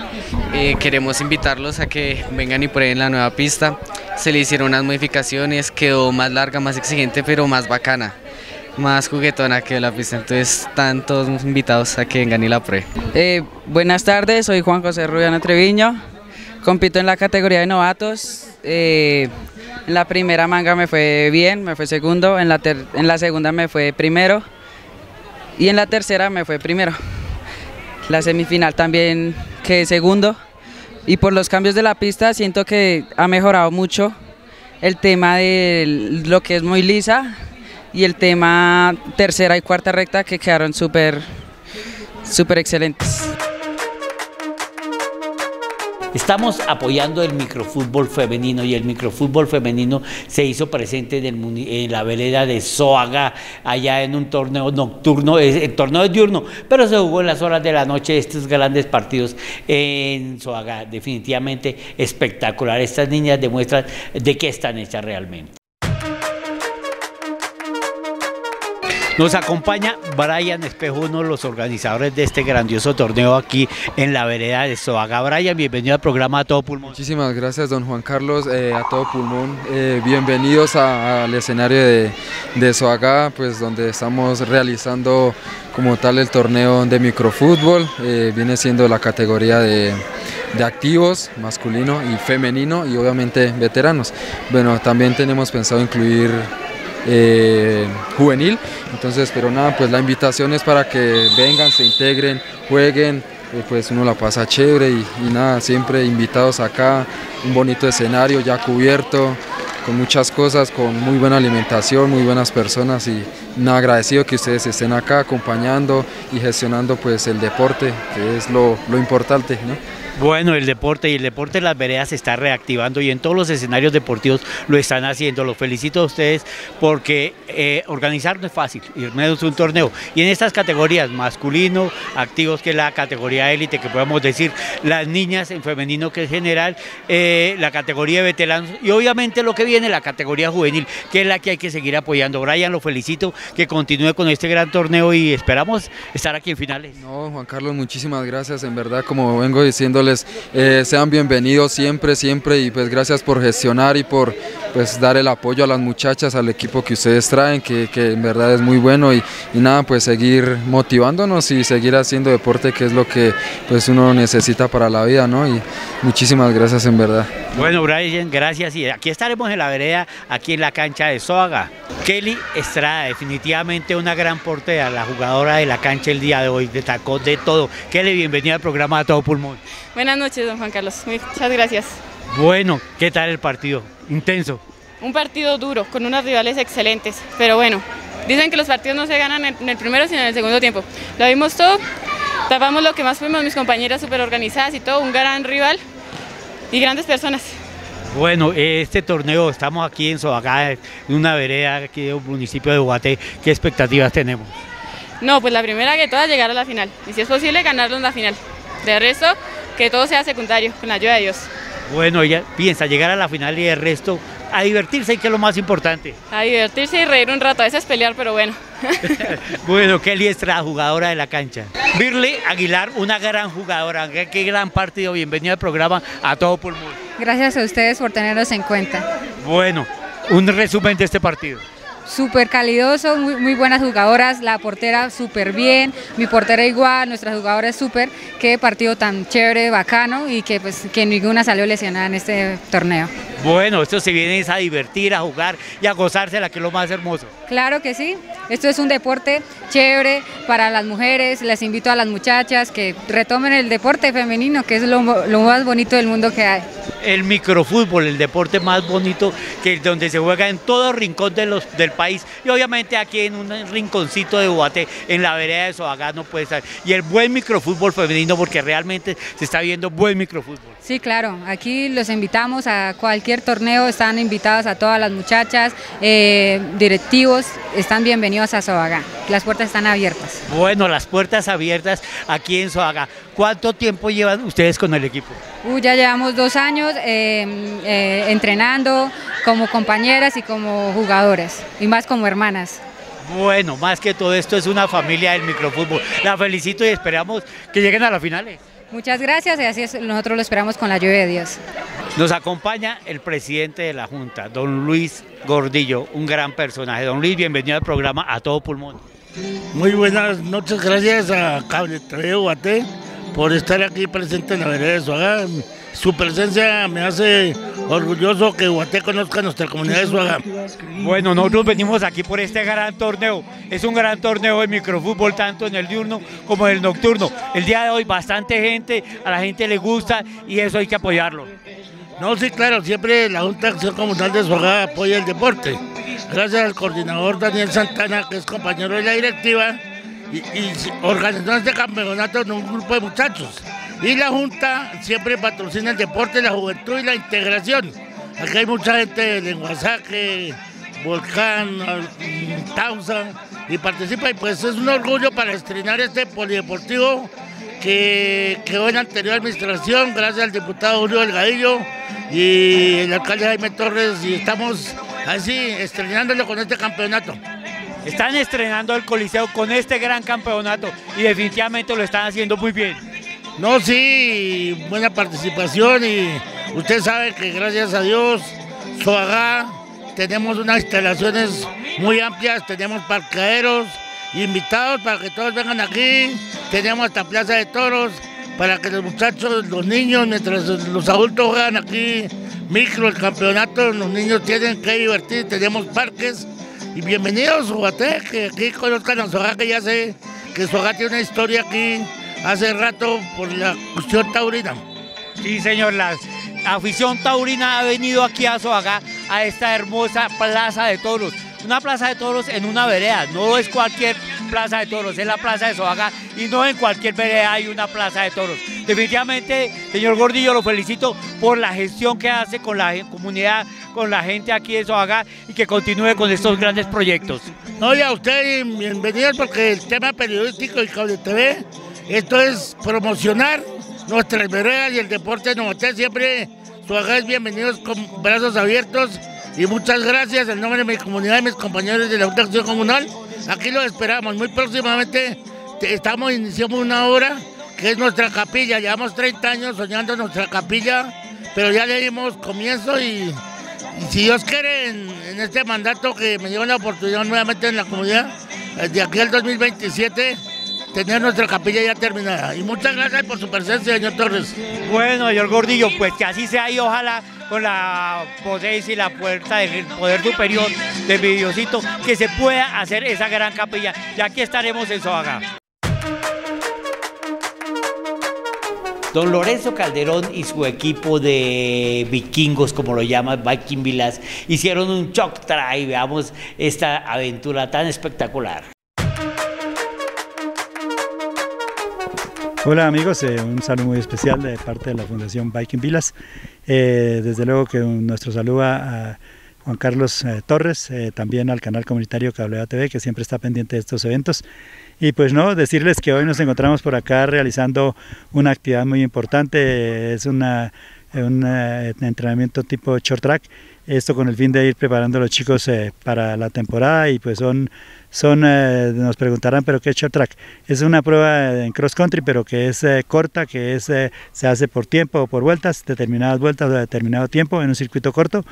eh, queremos invitarlos a que vengan y prueben la nueva pista. Se le hicieron unas modificaciones, quedó más larga, más exigente, pero más bacana, más juguetona que la pista. Entonces están todos invitados a que vengan y la prueben. Eh, buenas tardes, soy Juan José Rubiano Treviño, compito en la categoría de novatos. en la primera manga me fue bien, me fue segundo, en la, en la segunda me fue primero y en la tercera me fue primero. La semifinal también quedé segundo. Y por los cambios de la pista siento que ha mejorado mucho el tema de lo que es muy lisa y el tema tercera y cuarta recta que quedaron súper súper excelentes. Estamos apoyando el microfútbol femenino y el microfútbol femenino se hizo presente en, la vereda de Soaga, allá en un torneo nocturno, el torneo es diurno, pero se jugó en las horas de la noche estos grandes partidos en Soaga. Definitivamente espectacular. Estas niñas demuestran de qué están hechas realmente. Nos acompaña Brian Espejo, uno de los organizadores de este grandioso torneo aquí en la vereda de Soaga. Brian, bienvenido al programa A Todo Pulmón. Muchísimas gracias, don Juan Carlos, eh, a Todo Pulmón. Eh, bienvenidos al escenario de, de Soaga, pues donde estamos realizando como tal el torneo de microfútbol. Eh, viene siendo la categoría de de activos, masculino y femenino y obviamente veteranos. Bueno, también tenemos pensado incluir eh, juvenil. Entonces, pero nada, pues la invitación es para que vengan, se integren, jueguen, eh, pues uno la pasa chévere y, nada, siempre invitados acá, un bonito escenario ya cubierto, con muchas cosas, con muy buena alimentación, muy buenas personas y nada, agradecido que ustedes estén acá acompañando y gestionando pues el deporte, que es lo, lo importante. ¿no? Bueno, el deporte y el deporte en las veredas se está reactivando y en todos los escenarios deportivos lo están haciendo. Los felicito a ustedes porque eh, organizar no es fácil, y menos un torneo. Y en estas categorías, masculino, activos, que es la categoría élite, que podemos decir, las niñas en femenino, que es general, eh, la categoría de veteranos y obviamente lo que viene, la categoría juvenil, que es la que hay que seguir apoyando. Brian, lo felicito, que continúe con este gran torneo y esperamos estar aquí en finales. No, Juan Carlos, muchísimas gracias. En verdad, como vengo eh, sean bienvenidos siempre, siempre y pues gracias por gestionar y por pues dar el apoyo a las muchachas, al equipo que ustedes traen, que, en verdad es muy bueno y, nada, pues seguir motivándonos y seguir haciendo deporte que es lo que pues uno necesita para la vida, ¿no? Y muchísimas gracias en verdad. Bueno, Brian, gracias y aquí estaremos en la vereda, aquí en la cancha de Soaga. Kelly Estrada, definitivamente una gran portera, la jugadora de la cancha el día de hoy, destacó de todo. Kelly, bienvenida al programa a todo pulmón. Buenas noches, don Juan Carlos. Muchas gracias. Bueno, ¿qué tal el partido? Intenso. Un partido duro, con unos rivales excelentes, pero bueno, dicen que los partidos no se ganan en el primero, sino en el segundo tiempo. Lo vimos todo, tapamos lo que más fuimos, mis compañeras súper organizadas y todo, un gran rival y grandes personas. Bueno, este torneo, estamos aquí en Sobacá, en una vereda aquí del municipio de Guate, ¿qué expectativas tenemos? No, pues la primera que todas llegar a la final, y si es posible ganarlo en la final. De resto, que todo sea secundario, con la ayuda de Dios. Bueno, ella piensa llegar a la final y el resto a divertirse, que es lo más importante. A divertirse y reír un rato, a veces pelear, pero bueno. bueno, Kelly Estrada, jugadora de la cancha. Birly Aguilar, una gran jugadora, qué, qué gran partido, bienvenida al programa a todo pulmón. Gracias a ustedes por tenernos en cuenta. Bueno, un resumen de este partido súper calidoso, muy, buenas jugadoras, la portera súper bien, mi portera igual, nuestra jugadora es súper, qué partido tan chévere, bacano y que pues que ninguna salió lesionada en este torneo. Bueno, esto se viene a divertir, a jugar y a gozarse, la que es lo más hermoso. Claro que sí, esto es un deporte chévere para las mujeres, les invito a las muchachas que retomen el deporte femenino, que es lo, lo más bonito del mundo que hay. El microfútbol, el deporte más bonito que donde se juega en todo rincón de los, del país y obviamente aquí en un rinconcito de Guate, en la vereda de Soagá no puede estar. Y el buen microfútbol femenino porque realmente se está viendo buen microfútbol. Sí, claro, aquí los invitamos a cualquier torneo, están invitadas a todas las muchachas, eh, directivos, están bienvenidos a Soagá, las puertas están abiertas. Bueno, las puertas abiertas aquí en Soagá. ¿Cuánto tiempo llevan ustedes con el equipo? Uh, ya llevamos dos años eh, eh, entrenando como compañeras y como jugadoras, y más como hermanas. Bueno, más que todo esto es una familia del microfútbol. La felicito y esperamos que lleguen a las finales. Muchas gracias y así es, nosotros lo esperamos con la lluvia de Dios. Nos acompaña el presidente de la Junta, don Luis Gordillo, un gran personaje. Don Luis, bienvenido al programa A Todo Pulmón. Muy buenas noches, gracias a Cable TV Guate por estar aquí presente en la vereda de Suaga. Su presencia me hace orgulloso que Guate conozca nuestra comunidad de Suaga. Bueno, nosotros venimos aquí por este gran torneo. Es un gran torneo de microfútbol, tanto en el diurno como en el nocturno. El día de hoy bastante gente, a la gente le gusta y eso hay que apoyarlo. No, sí, claro, siempre la Junta de Acción Comunal de Suaga apoya el deporte. Gracias al coordinador Daniel Santana, que es compañero de la directiva, y, y organizó este campeonato en un grupo de muchachos. Y la Junta siempre patrocina el deporte, la juventud y la integración. Aquí hay mucha gente de Lenguasaque, Volcán, Tausa, y participa. Y pues es un orgullo para estrenar este polideportivo que quedó en anterior administración, gracias al diputado Julio Delgadillo y el alcalde Jaime Torres. Y estamos así estrenándolo con este campeonato. Están estrenando el Coliseo con este gran campeonato y definitivamente lo están haciendo muy bien. No, sí, buena participación y usted sabe que gracias a Dios, Soagá, tenemos unas instalaciones muy amplias, tenemos parqueaderos, invitados para que todos vengan aquí, tenemos hasta Plaza de Toros para que los muchachos, los niños, mientras los adultos juegan aquí micro el campeonato, los niños tienen que divertir, tenemos parques y bienvenidos a que aquí conozcan a Soagá, que ya sé que Soagá tiene una historia aquí hace rato por la cuestión taurina. Sí, señor, la afición taurina ha venido aquí a Soaga, a esta hermosa plaza de toros. Una plaza de toros en una vereda, no es cualquier plaza de toros, es la plaza de Soaga y no en cualquier vereda hay una plaza de toros. Definitivamente, señor Gordillo, lo felicito por la gestión que hace con la comunidad, con la gente aquí de Soaga y que continúe con estos grandes proyectos. No, y a usted bienvenidos porque el tema periodístico y Cable TV, esto es promocionar nuestras veredas y el deporte de siempre es bienvenidos con brazos abiertos y muchas gracias en nombre de mi comunidad y mis compañeros de la Junta Comunal. Aquí lo esperamos. Muy próximamente estamos iniciando una obra que es nuestra capilla. Llevamos 30 años soñando nuestra capilla, pero ya le dimos comienzo y, si Dios quiere en, este mandato que me dio la oportunidad nuevamente en la comunidad, eh, de aquí al 2027 tener nuestra capilla ya terminada. Y muchas gracias por su presencia, señor Torres. Bueno, señor Gordillo, pues que así sea y ojalá con la potencia y la fuerza del poder superior del videocito que se pueda hacer esa gran capilla. Y aquí estaremos en Soaga. Don Lorenzo Calderón y su equipo de vikingos, como lo llama Viking Villas, hicieron un shock y Veamos esta aventura tan espectacular. Hola amigos, eh, un saludo muy especial de parte de la Fundación Viking Vilas. Eh, desde luego que nuestro saludo a Juan Carlos eh, Torres, también al canal comunitario Cablea TV, que siempre está pendiente de estos eventos. Y pues no, decirles que hoy nos encontramos por acá realizando una actividad muy importante, es una, un entrenamiento tipo short track, esto con el fin de ir preparando a los chicos para la temporada y pues son son, eh, nos preguntarán, pero ¿qué es short track? Es una prueba en cross country, pero que es eh, corta, que es, eh, se hace por tiempo o por vueltas, determinadas vueltas o determinado tiempo en un circuito corto.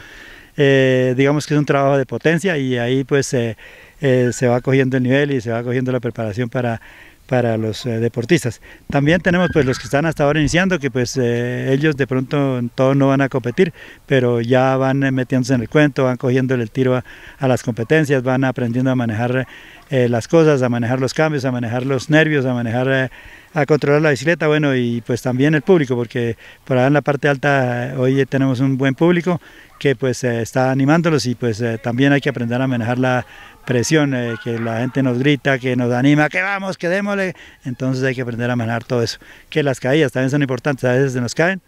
digamos que es un trabajo de potencia y ahí pues se va cogiendo el nivel y se va cogiendo la preparación para para los eh, deportistas. También tenemos pues los que están hasta ahora iniciando, que pues eh, ellos de pronto todos no van a competir, pero ya van eh, metiéndose en el cuento, van cogiendo el tiro a, las competencias, van aprendiendo a manejar las cosas, a manejar los cambios, a manejar los nervios, a manejar a controlar la bicicleta, bueno, y pues también el público, porque por allá en la parte alta hoy tenemos un buen público que pues está animándolos y pues también hay que aprender a manejar la, presión, eh, que la gente nos grita, que nos anima, que vamos, que démosle. Entonces hay que aprender a manejar todo eso. Que las caídas también son importantes, a veces se nos caen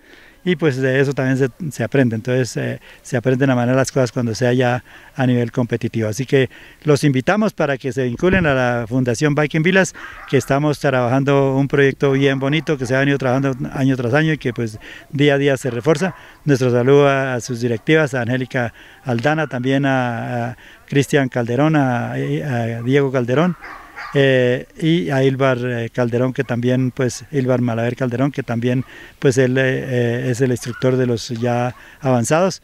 y pues de eso también se, aprende. Entonces eh, se aprenden a manejar las cosas cuando sea ya a nivel competitivo. Así que los invitamos para que se vinculen a la Fundación Viking Villas, que estamos trabajando un proyecto bien bonito que se ha venido trabajando año tras año y que pues día a día se refuerza. Nuestro saludo a, sus directivas, a Angélica Aldana, también a, Cristian Calderón, a Diego Calderón. Eh, y a Ilvar eh, Calderón que también pues Ilvar Malaver Calderón que también pues él eh, es el instructor de los ya avanzados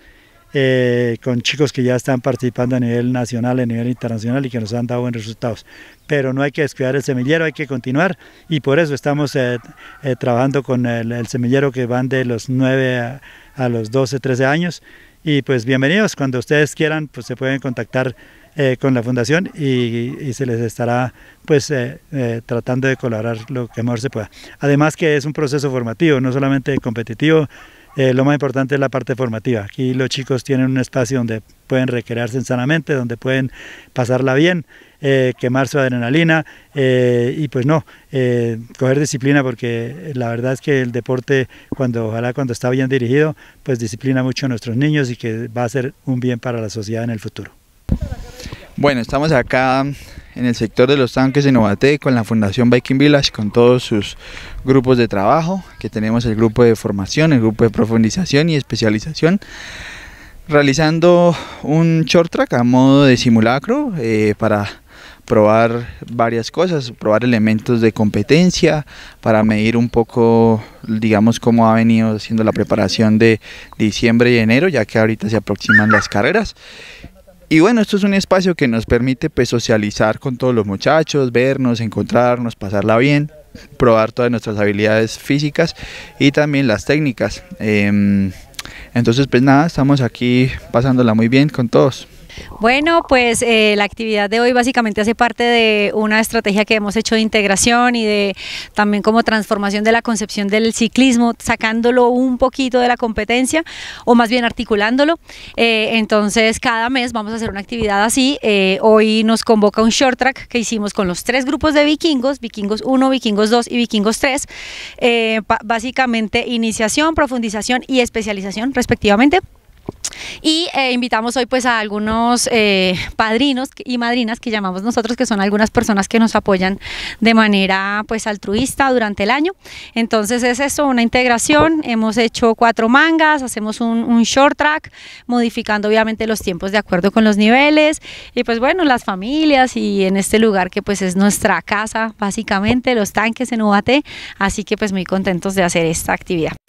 con chicos que ya están participando a nivel nacional, a nivel internacional y que nos han dado buenos resultados. Pero no hay que descuidar el semillero, hay que continuar y por eso estamos trabajando con el, semillero que van de los 9 a, los 12, 13 años y pues bienvenidos, cuando ustedes quieran pues se pueden contactar eh, con la fundación y, se les estará pues eh, eh, tratando de colaborar lo que mejor se pueda. Además que es un proceso formativo, no solamente competitivo, lo más importante es la parte formativa. Aquí los chicos tienen un espacio donde pueden recrearse sanamente, donde pueden pasarla bien, quemar su adrenalina y pues no, coger disciplina porque la verdad es que el deporte cuando ojalá cuando está bien dirigido pues disciplina mucho a nuestros niños y que va a ser un bien para la sociedad en el futuro. Bueno, estamos acá en el sector de los tanques en Ovaté con la Fundación Viking Village, con todos sus grupos de trabajo, que tenemos el grupo de formación, el grupo de profundización y especialización, realizando un short track a modo de simulacro eh, para probar varias cosas, probar elementos de competencia, para medir un poco, digamos, cómo ha venido siendo la preparación de diciembre y enero, ya que ahorita se aproximan las carreras. Y bueno, esto es un espacio que nos permite pues, socializar con todos los muchachos, vernos, encontrarnos, pasarla bien, probar todas nuestras habilidades físicas y también las técnicas. Em, entonces, pues nada, estamos aquí pasándola muy bien con todos. Bueno, pues eh, la actividad de hoy básicamente hace parte de una estrategia que hemos hecho de integración y de también como transformación de la concepción del ciclismo, sacándolo un poquito de la competencia o más bien articulándolo. Eh, entonces cada mes vamos a hacer una actividad así. Eh, hoy nos convoca un short track que hicimos con los tres grupos de vikingos, vikingos 1, vikingos 2 y vikingos 3. básicamente iniciación, profundización y especialización respectivamente. Y eh, invitamos hoy pues a algunos eh, padrinos y madrinas que llamamos nosotros, que son algunas personas que nos apoyan de manera pues altruista durante el año. Entonces es eso, una integración. Hemos hecho cuatro mangas, hacemos un, un short track, modificando obviamente los tiempos de acuerdo con los niveles. Y pues bueno, las familias y en este lugar que pues es nuestra casa, básicamente, los tanques en UAT. Así que pues muy contentos de hacer esta actividad.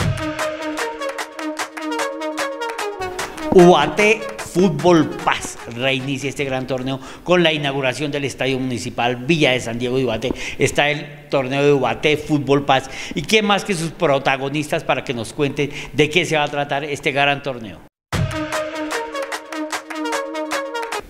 UAT Fútbol Paz reinicia este gran torneo con la inauguración del Estadio Municipal Villa de San Diego de Ubaté. Está el torneo de Ubaté Fútbol Paz. ¿Y qué más que sus protagonistas para que nos cuenten de qué se va a tratar este gran torneo?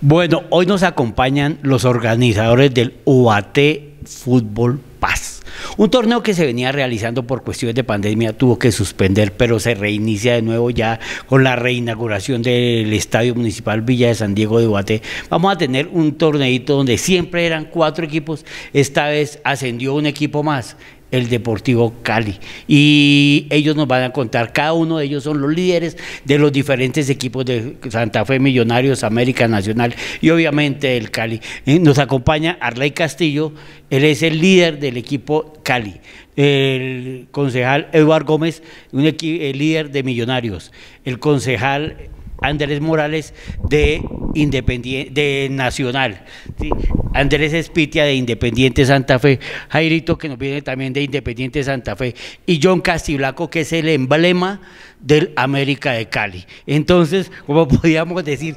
Bueno, hoy nos acompañan los organizadores del UAT Fútbol Paz. Un torneo que se venía realizando por cuestiones de pandemia tuvo que suspender, pero se reinicia de nuevo ya con la reinauguración del Estadio Municipal Villa de San Diego de Guate. Vamos a tener un torneito donde siempre eran cuatro equipos, esta vez ascendió un equipo más el Deportivo Cali. Y ellos nos van a contar, cada uno de ellos son los líderes de los diferentes equipos de Santa Fe Millonarios, América Nacional y obviamente el Cali. Eh, nos acompaña Arley Castillo, él es el líder del equipo Cali. El concejal Eduardo Gómez, un el líder de Millonarios. El concejal Andrés Morales de Independiente, de Nacional, Andrés Espitia de Independiente Santa Fe, Jairito que nos viene también de Independiente Santa Fe y John Castiblaco que es el emblema del América de Cali. Entonces, como podríamos decir,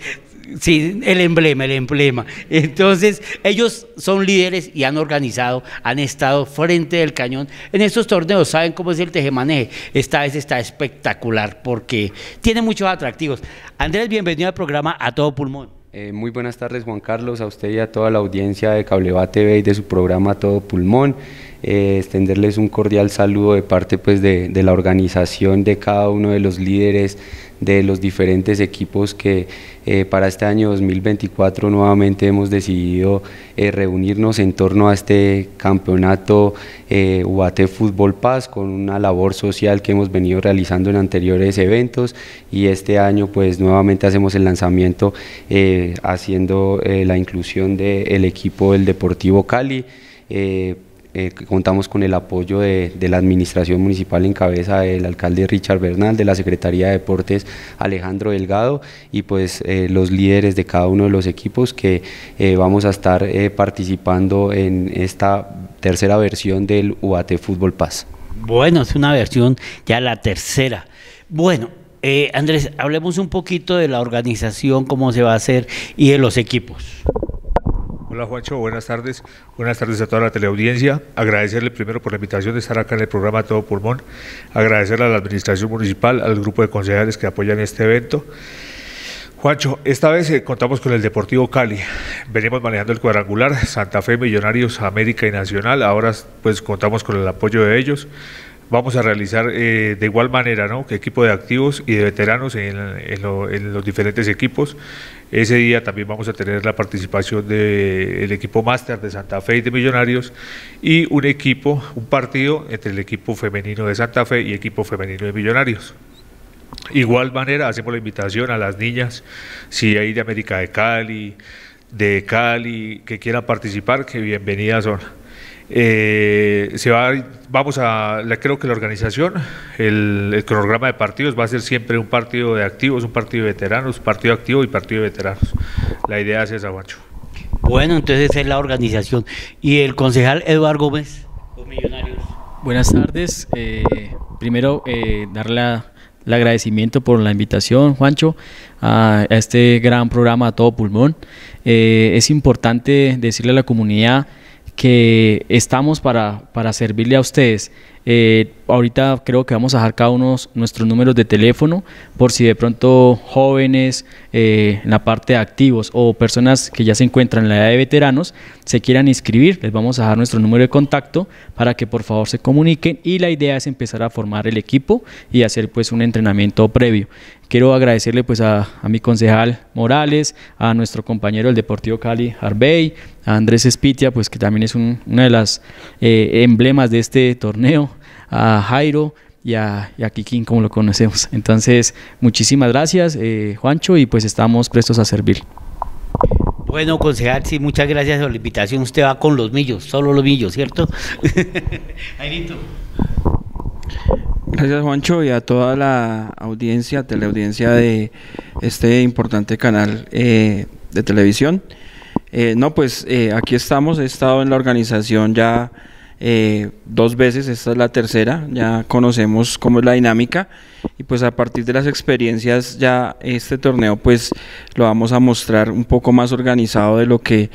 Sí, el emblema, el emblema. Entonces, ellos son líderes y han organizado, han estado frente del cañón en estos torneos. Saben cómo es el tejemaneje. Esta vez está espectacular porque tiene muchos atractivos. Andrés, bienvenido al programa A Todo Pulmón. Eh, muy buenas tardes, Juan Carlos, a usted y a toda la audiencia de Cableva TV y de su programa A Todo Pulmón. Eh, extenderles un cordial saludo de parte pues, de, de la organización de cada uno de los líderes de los diferentes equipos que eh, para este año 2024 nuevamente hemos decidido eh, reunirnos en torno a este campeonato eh, Fútbol Paz con una labor social que hemos venido realizando en anteriores eventos. Y este año pues nuevamente hacemos el lanzamiento haciendo la inclusión del equipo del Deportivo Cali. Eh, contamos con el apoyo de, la administración municipal en cabeza del alcalde Richard Bernal, de la Secretaría de Deportes Alejandro Delgado y pues eh, los líderes de cada uno de los equipos que eh, vamos a estar participando en esta tercera versión del UAT Fútbol Paz. Bueno, es una versión ya la tercera. Bueno, Andrés, hablemos un poquito de la organización, cómo se va a hacer y de los equipos. Hola Juancho, buenas tardes. Buenas tardes a toda la teleaudiencia. Agradecerle primero por la invitación de estar acá en el programa Todo Pulmón. Agradecerle a la administración municipal, al grupo de concejales que apoyan este evento. Juancho, esta vez eh, contamos con el Deportivo Cali. Venimos manejando el cuadrangular Santa Fe, Millonarios, América y Nacional. Ahora pues contamos con el apoyo de ellos vamos a realizar eh, de igual manera, ¿no? Que equipo de activos y de veteranos en, los diferentes equipos. Ese día también vamos a tener la participación del equipo máster de Santa Fe y de Millonarios y un equipo, un partido entre el equipo femenino de Santa Fe y equipo femenino de Millonarios. Igual manera hacemos la invitación a las niñas, si hay de América de Cali, de Cali, que quieran participar, que bienvenidas son. Eh, se va, vamos a, creo que la organización, el, cronograma de partidos va a ser siempre un partido de activos, un partido de veteranos, partido activo y partido de veteranos. La idea es esa, Guacho. Bueno, entonces es la organización. ¿Y el concejal Eduardo Gómez, los millonarios? Buenas tardes. Eh, primero, eh, darle el agradecimiento por la invitación, Juancho, a, este gran programa a todo pulmón. Eh, es importante decirle a la comunidad que estamos para, servirle a ustedes. Eh, ahorita creo que vamos a dejar cada uno nuestros números de teléfono por si de pronto jóvenes eh, en la parte de activos o personas que ya se encuentran en la edad de veteranos se quieran inscribir, les vamos a dejar nuestro número de contacto para que por favor se comuniquen y la idea es empezar a formar el equipo y hacer pues un entrenamiento previo. Quiero agradecerle pues a, mi concejal Morales, a nuestro compañero del Deportivo Cali, Harvey, a Andrés Espitia, pues que también es una de las eh, emblemas de este torneo, a Jairo y a, y Kikín como lo conocemos. Entonces, muchísimas gracias eh, Juancho y pues estamos prestos a servir. Bueno, concejal, sí, muchas gracias por la invitación. Usted va con los millos, solo los millos, ¿cierto? Gracias Juancho y a toda la audiencia, teleaudiencia de este importante canal eh, de televisión. Eh, no, pues eh, aquí estamos, he estado en la organización ya dos veces, esta es la tercera, ya conocemos cómo es la dinámica y pues a partir de las experiencias ya este torneo pues lo vamos a mostrar un poco más organizado de lo que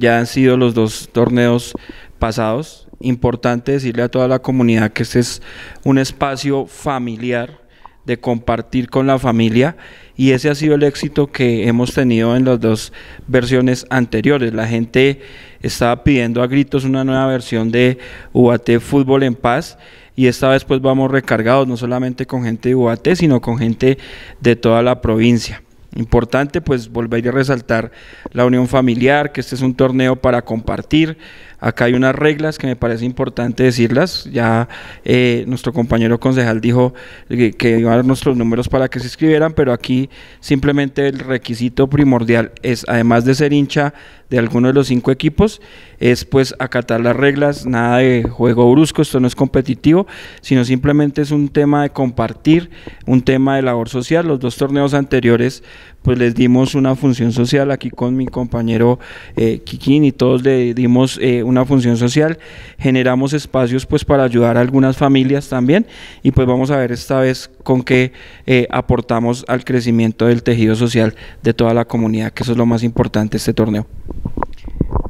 ya han sido los dos torneos pasados importante decirle a toda la comunidad que este es un espacio familiar de compartir con la familia y ese ha sido el éxito que hemos tenido en las dos versiones anteriores. La gente estaba pidiendo a gritos una nueva versión de UAT Fútbol en Paz y esta vez pues vamos recargados no solamente con gente de UAT sino con gente de toda la provincia. Importante pues volver a resaltar la unión familiar, que este es un torneo para compartir, Acá hay unas reglas que me parece importante decirlas. Ya eh, nuestro compañero concejal dijo que, que iba a dar nuestros números para que se inscribieran, pero aquí simplemente el requisito primordial es, además de ser hincha de alguno de los cinco equipos, es pues acatar las reglas, nada de juego brusco, esto no es competitivo, sino simplemente es un tema de compartir, un tema de labor social. Los dos torneos anteriores pues les dimos una función social aquí con mi compañero eh, Kikín y todos le dimos eh, una función social, generamos espacios pues para ayudar a algunas familias también y pues vamos a ver esta vez con qué eh, aportamos al crecimiento del tejido social de toda la comunidad, que eso es lo más importante este torneo.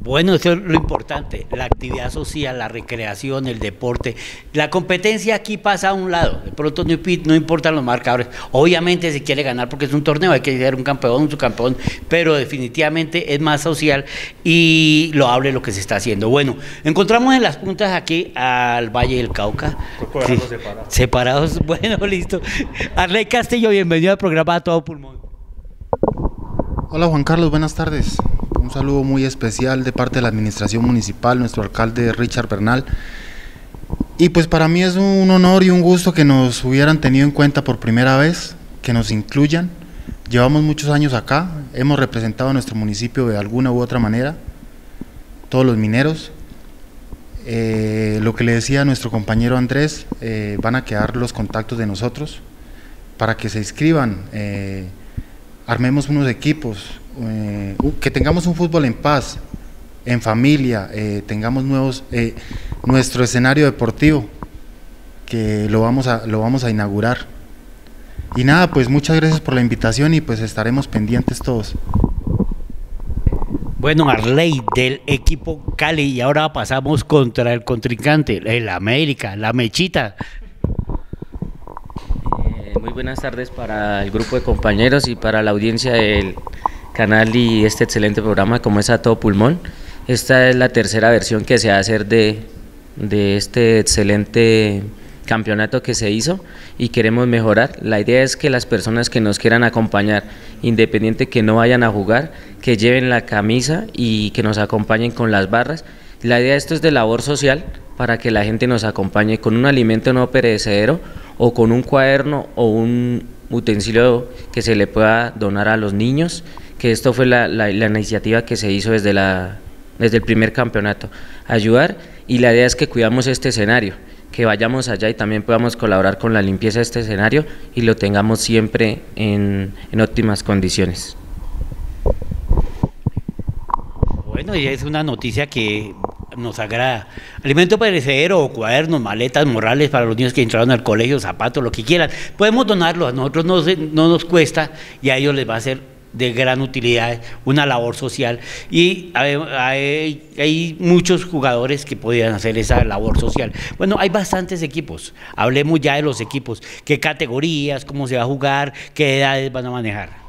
Bueno, eso es lo importante, la actividad social, la recreación, el deporte. La competencia aquí pasa a un lado, de pronto no, no importan los marcadores. Obviamente se quiere ganar porque es un torneo, hay que ser un campeón, un subcampeón, pero definitivamente es más social y lo hable lo que se está haciendo. Bueno, encontramos en las puntas aquí al Valle del Cauca. separados. separados. bueno, listo. Arley Castillo, bienvenido al programa A Todo Pulmón. Hola Juan Carlos, buenas tardes. Un saludo muy especial de parte de la administración municipal, nuestro alcalde Richard Bernal. Y pues para mí es un honor y un gusto que nos hubieran tenido en cuenta por primera vez, que nos incluyan. Llevamos muchos años acá, hemos representado a nuestro municipio de alguna u otra manera, todos los mineros. Eh, lo que le decía nuestro compañero Andrés, eh, van a quedar los contactos de nosotros para que se inscriban, eh, armemos unos equipos, eh, que tengamos un fútbol en paz, en familia, eh, tengamos nuevos, eh, nuestro escenario deportivo, que lo vamos, a, lo vamos a inaugurar. Y nada, pues muchas gracias por la invitación y pues estaremos pendientes todos. Bueno, Arley del equipo Cali y ahora pasamos contra el contrincante, el América, la Mechita. muy buenas tardes para el grupo de compañeros y para la audiencia del canal y este excelente programa como es A Todo Pulmón. Esta es la tercera versión que se va a hacer de, de este excelente campeonato que se hizo y queremos mejorar. La idea es que las personas que nos quieran acompañar, independiente que no vayan a jugar, que lleven la camisa y que nos acompañen con las barras. La idea de esto es de labor social para que la gente nos acompañe con un alimento no perecedero o con un cuaderno o un utensilio que se le pueda donar a los niños que esto fue la, la, iniciativa que se hizo desde, la, desde el primer campeonato, ayudar y la idea es que cuidamos este escenario, que vayamos allá y también podamos colaborar con la limpieza de este escenario y lo tengamos siempre en, en óptimas condiciones. Bueno, y es una noticia que nos agrada. Alimento perecedero, cuadernos, maletas, morales para los niños que entraron al colegio, zapatos, lo que quieran. Podemos donarlo, a nosotros no, no nos cuesta y a ellos les va a ser de gran utilidad, una labor social. Y hay, muchos jugadores que podían hacer esa labor social. Bueno, hay bastantes equipos, hablemos ya de los equipos, qué categorías, cómo se va a jugar, qué edades van a manejar.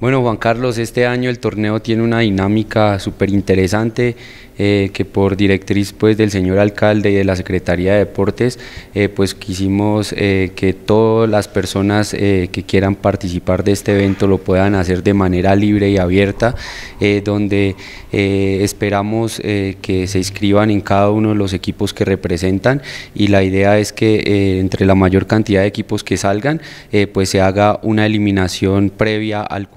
Bueno, Juan Carlos, este año el torneo tiene una dinámica súper interesante eh, que por directriz pues, del señor alcalde y de la Secretaría de Deportes, eh, pues quisimos eh, que todas las personas que quieran participar de este evento lo puedan hacer de manera libre y abierta, donde esperamos que se inscriban en cada uno de los equipos que representan. Y la idea es que entre la mayor cantidad de equipos que salgan, pues se haga una eliminación previa al,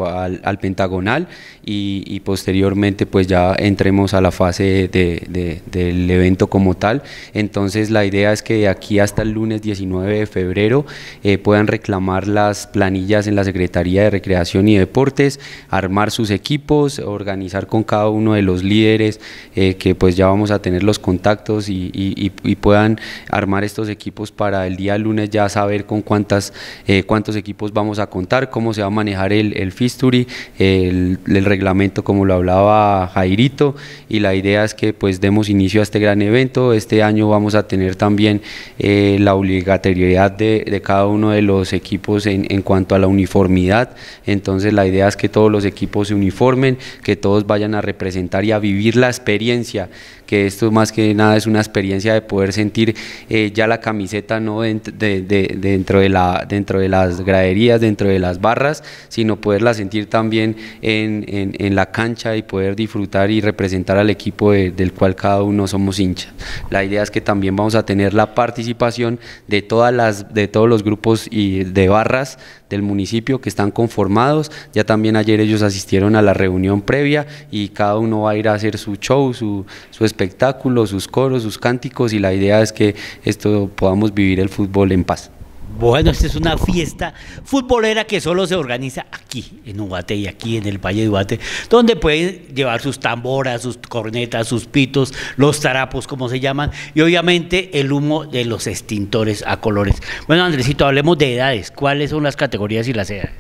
al, pentagonal y, posteriormente pues ya entremos a la fase del evento como tal. Entonces la idea es que de aquí hasta el lunes 19 de febrero eh, puedan reclamar las planillas en la Secretaría de Recreación y Deportes, armar sus equipos, organizar con cada uno de los líderes eh, que pues ya vamos a tener los contactos y, puedan armar estos equipos para el día lunes ya saber con cuántas, eh, cuántos equipos vamos a contar, cómo se va a manejar el, el fisturi, el, el reglamento como lo hablaba Jairito y la idea es que pues demos inicio a este gran evento. Este año vamos a tener también eh, la obligatoriedad de, cada uno de los equipos en, en, cuanto a la uniformidad. Entonces la idea es que todos los equipos se uniformen, que todos vayan a representar y a vivir la experiencia que esto más que nada es una experiencia de poder sentir eh, ya la camiseta no dentro de, la, dentro de las graderías, dentro de las barras, sino poderla sentir también en, la cancha y poder disfrutar y representar al equipo del cual cada uno somos hinchas. La idea es que también vamos a tener la participación de todas las de todos los grupos y de barras del municipio que están conformados. Ya también ayer ellos asistieron a la reunión previa y cada uno va a ir a hacer su show, su, su espectáculo, sus coros, sus cánticos y la idea es que esto podamos vivir el fútbol en paz. Bueno, esta es una fiesta futbolera que solo se organiza aquí en Ubate y aquí en el Valle de Ubate, donde pueden llevar sus tamboras, sus cornetas, sus pitos, los tarapos, como se llaman, y obviamente el humo de los extintores a colores. Bueno, Andresito, hablemos de edades. ¿Cuáles son las categorías y las edades?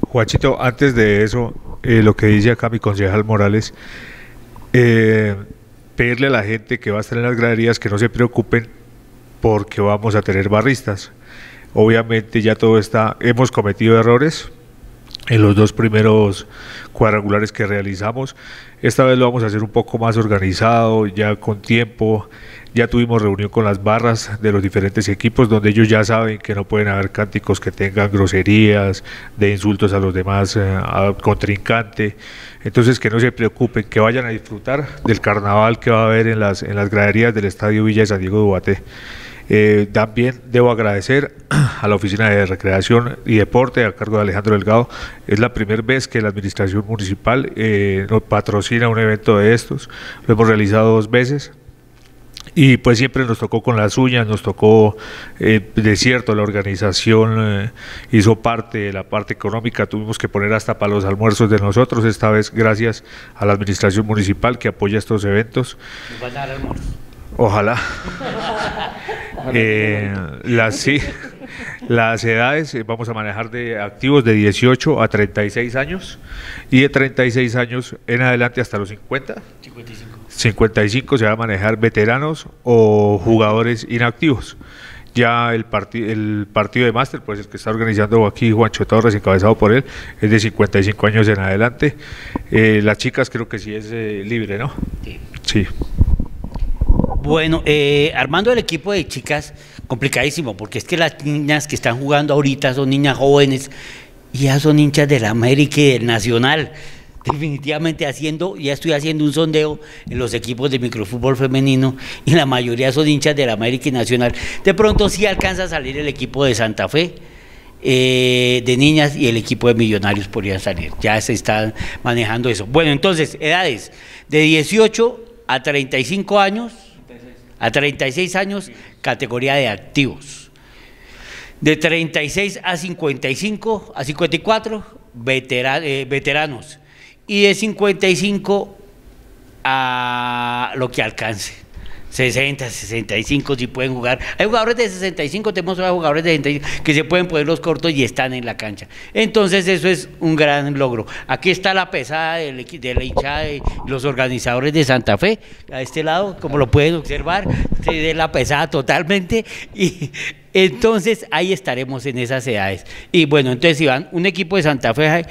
Juanchito, antes de eso, eh, lo que dice acá mi concejal Morales, eh, pedirle a la gente que va a estar en las graderías que no se preocupen porque vamos a tener barristas. Obviamente ya todo está, hemos cometido errores en los dos primeros cuadrangulares que realizamos. Esta vez lo vamos a hacer un poco más organizado, ya con tiempo. Ya tuvimos reunión con las barras de los diferentes equipos donde ellos ya saben que no pueden haber cánticos que tengan groserías, de insultos a los demás, eh, al contrincante. Entonces que no se preocupen, que vayan a disfrutar del carnaval que va a haber en las, en las graderías del Estadio Villa de San Diego Duarte. Eh, también debo agradecer a la Oficina de Recreación y Deporte a cargo de Alejandro Delgado. Es la primera vez que la Administración Municipal eh, nos patrocina un evento de estos. Lo hemos realizado dos veces. Y pues siempre nos tocó con las uñas, nos tocó, eh, de cierto, la organización hizo parte de la parte económica, tuvimos que poner hasta para los almuerzos de nosotros, esta vez gracias a la administración municipal que apoya estos eventos. ¿Nos a dar? Ojalá. Eh, las, sí, las edades eh, vamos a manejar de activos de 18 a 36 años y de 36 años en adelante hasta los 50. 55. 55 se va a manejar veteranos o jugadores inactivos. Ya el, el partido de máster, pues el que está organizando aquí Juancho Torres, encabezado por él, es de 55 años en adelante. Eh, las chicas creo que sí es libre, ¿no? Sí. Sí. Bueno, eh, armando el equipo de chicas, complicadísimo, porque es que las niñas que están jugando ahorita son niñas jóvenes y ya son hinchas del América y del Nacional. Definitivamente haciendo, ya estoy haciendo un sondeo en los equipos de microfútbol femenino y la mayoría son hinchas del América y Nacional. De pronto sí alcanza a salir el equipo de Santa Fe, eh, de niñas y el equipo de millonarios podrían salir. Ya se está manejando eso. Bueno, entonces, edades de 18 a 35 años, a 36 años, categoría de activos. De 36 a 55, a 54, eh, veteranos. Y de 55 a lo que alcance. 60, 65 si pueden jugar. Hay jugadores de 65, tenemos jugadores de 65 que se pueden poner los cortos y están en la cancha. Entonces eso es un gran logro. Aquí está la pesada del de la hinchada de los organizadores de Santa Fe, a este lado, como lo pueden observar, se ve la pesada totalmente y entonces ahí estaremos en esas edades. Y bueno, entonces Iván, un equipo de Santa Fe,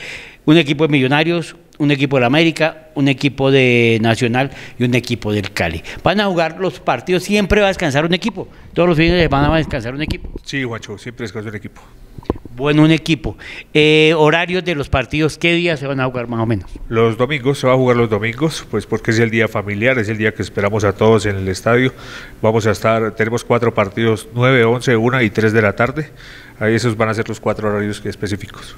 un equipo de Millonarios, un equipo de la América, un equipo de Nacional y un equipo del Cali. Van a jugar los partidos, siempre va a descansar un equipo. Todos los fines de semana va a descansar un equipo. Sí, Juancho, siempre descansa un equipo. Bueno, un equipo. Eh, horarios de los partidos, ¿qué días se van a jugar más o menos? Los domingos, se va a jugar los domingos, pues porque es el día familiar, es el día que esperamos a todos en el estadio. Vamos a estar, tenemos cuatro partidos, 9, 11, 1 y 3 de la tarde. Ahí esos van a ser los cuatro horarios específicos.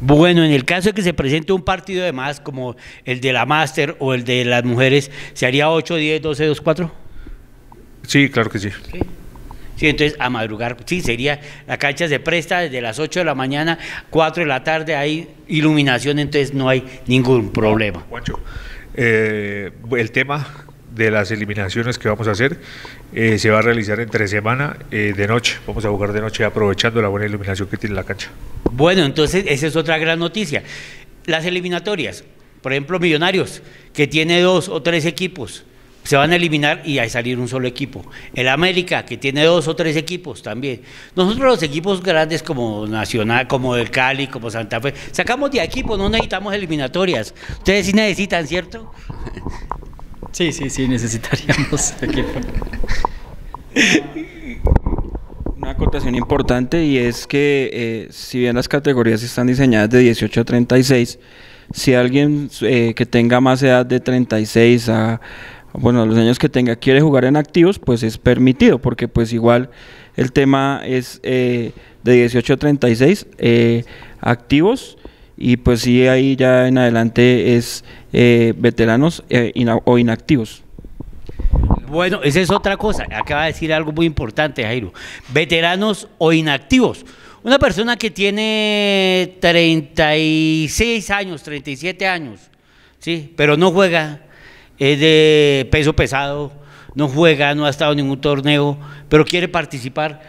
Bueno, en el caso de que se presente un partido de más, como el de la Master o el de las mujeres, ¿se haría 8, 10, 12, 2, 4? Sí, claro que sí. Sí, entonces a madrugar, sí, sería, la cancha se presta desde las 8 de la mañana, 4 de la tarde, hay iluminación, entonces no hay ningún problema. Juancho, eh, el tema de las eliminaciones que vamos a hacer eh, se va a realizar entre semana eh, de noche. Vamos a jugar de noche aprovechando la buena iluminación que tiene la cancha. Bueno, entonces esa es otra gran noticia. Las eliminatorias, por ejemplo, Millonarios, que tiene dos o tres equipos, se van a eliminar y a salir un solo equipo. El América, que tiene dos o tres equipos también. Nosotros los equipos grandes como Nacional, como el Cali, como Santa Fe, sacamos de equipo, no necesitamos eliminatorias. Ustedes sí necesitan, ¿cierto? Sí, sí, sí, necesitaríamos equipo. Una acotación importante y es que eh, si bien las categorías están diseñadas de 18 a 36, si alguien eh, que tenga más edad de 36 a bueno, los años que tenga quiere jugar en activos, pues es permitido, porque pues igual el tema es eh, de 18 a 36 eh, activos y pues sí ahí ya en adelante es eh, veteranos eh, o inactivos. Bueno, esa es otra cosa. Acaba de decir algo muy importante, Jairo. Veteranos o inactivos. Una persona que tiene 36 años, 37 años, ¿sí? pero no juega, es de peso pesado, no juega, no ha estado en ningún torneo, pero quiere participar,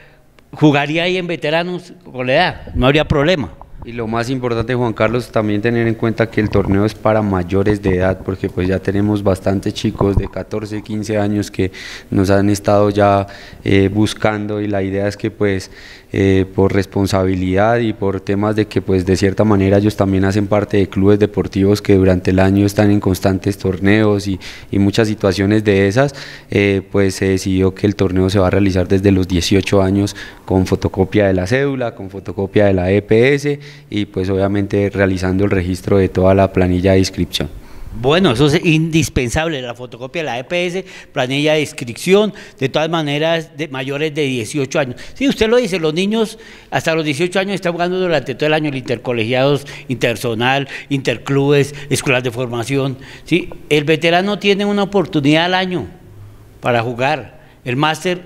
jugaría ahí en veteranos con la edad, no habría problema. Y lo más importante, Juan Carlos, también tener en cuenta que el torneo es para mayores de edad, porque pues ya tenemos bastantes chicos de 14, 15 años que nos han estado ya eh, buscando y la idea es que pues eh, por responsabilidad y por temas de que pues de cierta manera ellos también hacen parte de clubes deportivos que durante el año están en constantes torneos y, y muchas situaciones de esas, eh, pues se decidió que el torneo se va a realizar desde los 18 años con fotocopia de la cédula, con fotocopia de la EPS y pues obviamente realizando el registro de toda la planilla de inscripción. Bueno, eso es indispensable, la fotocopia de la EPS, planilla de inscripción, de todas maneras, de mayores de 18 años. Sí, usted lo dice, los niños hasta los 18 años están jugando durante todo el año el intercolegiados, interzonal, interclubes, escuelas de formación. ¿sí? El veterano tiene una oportunidad al año para jugar. El máster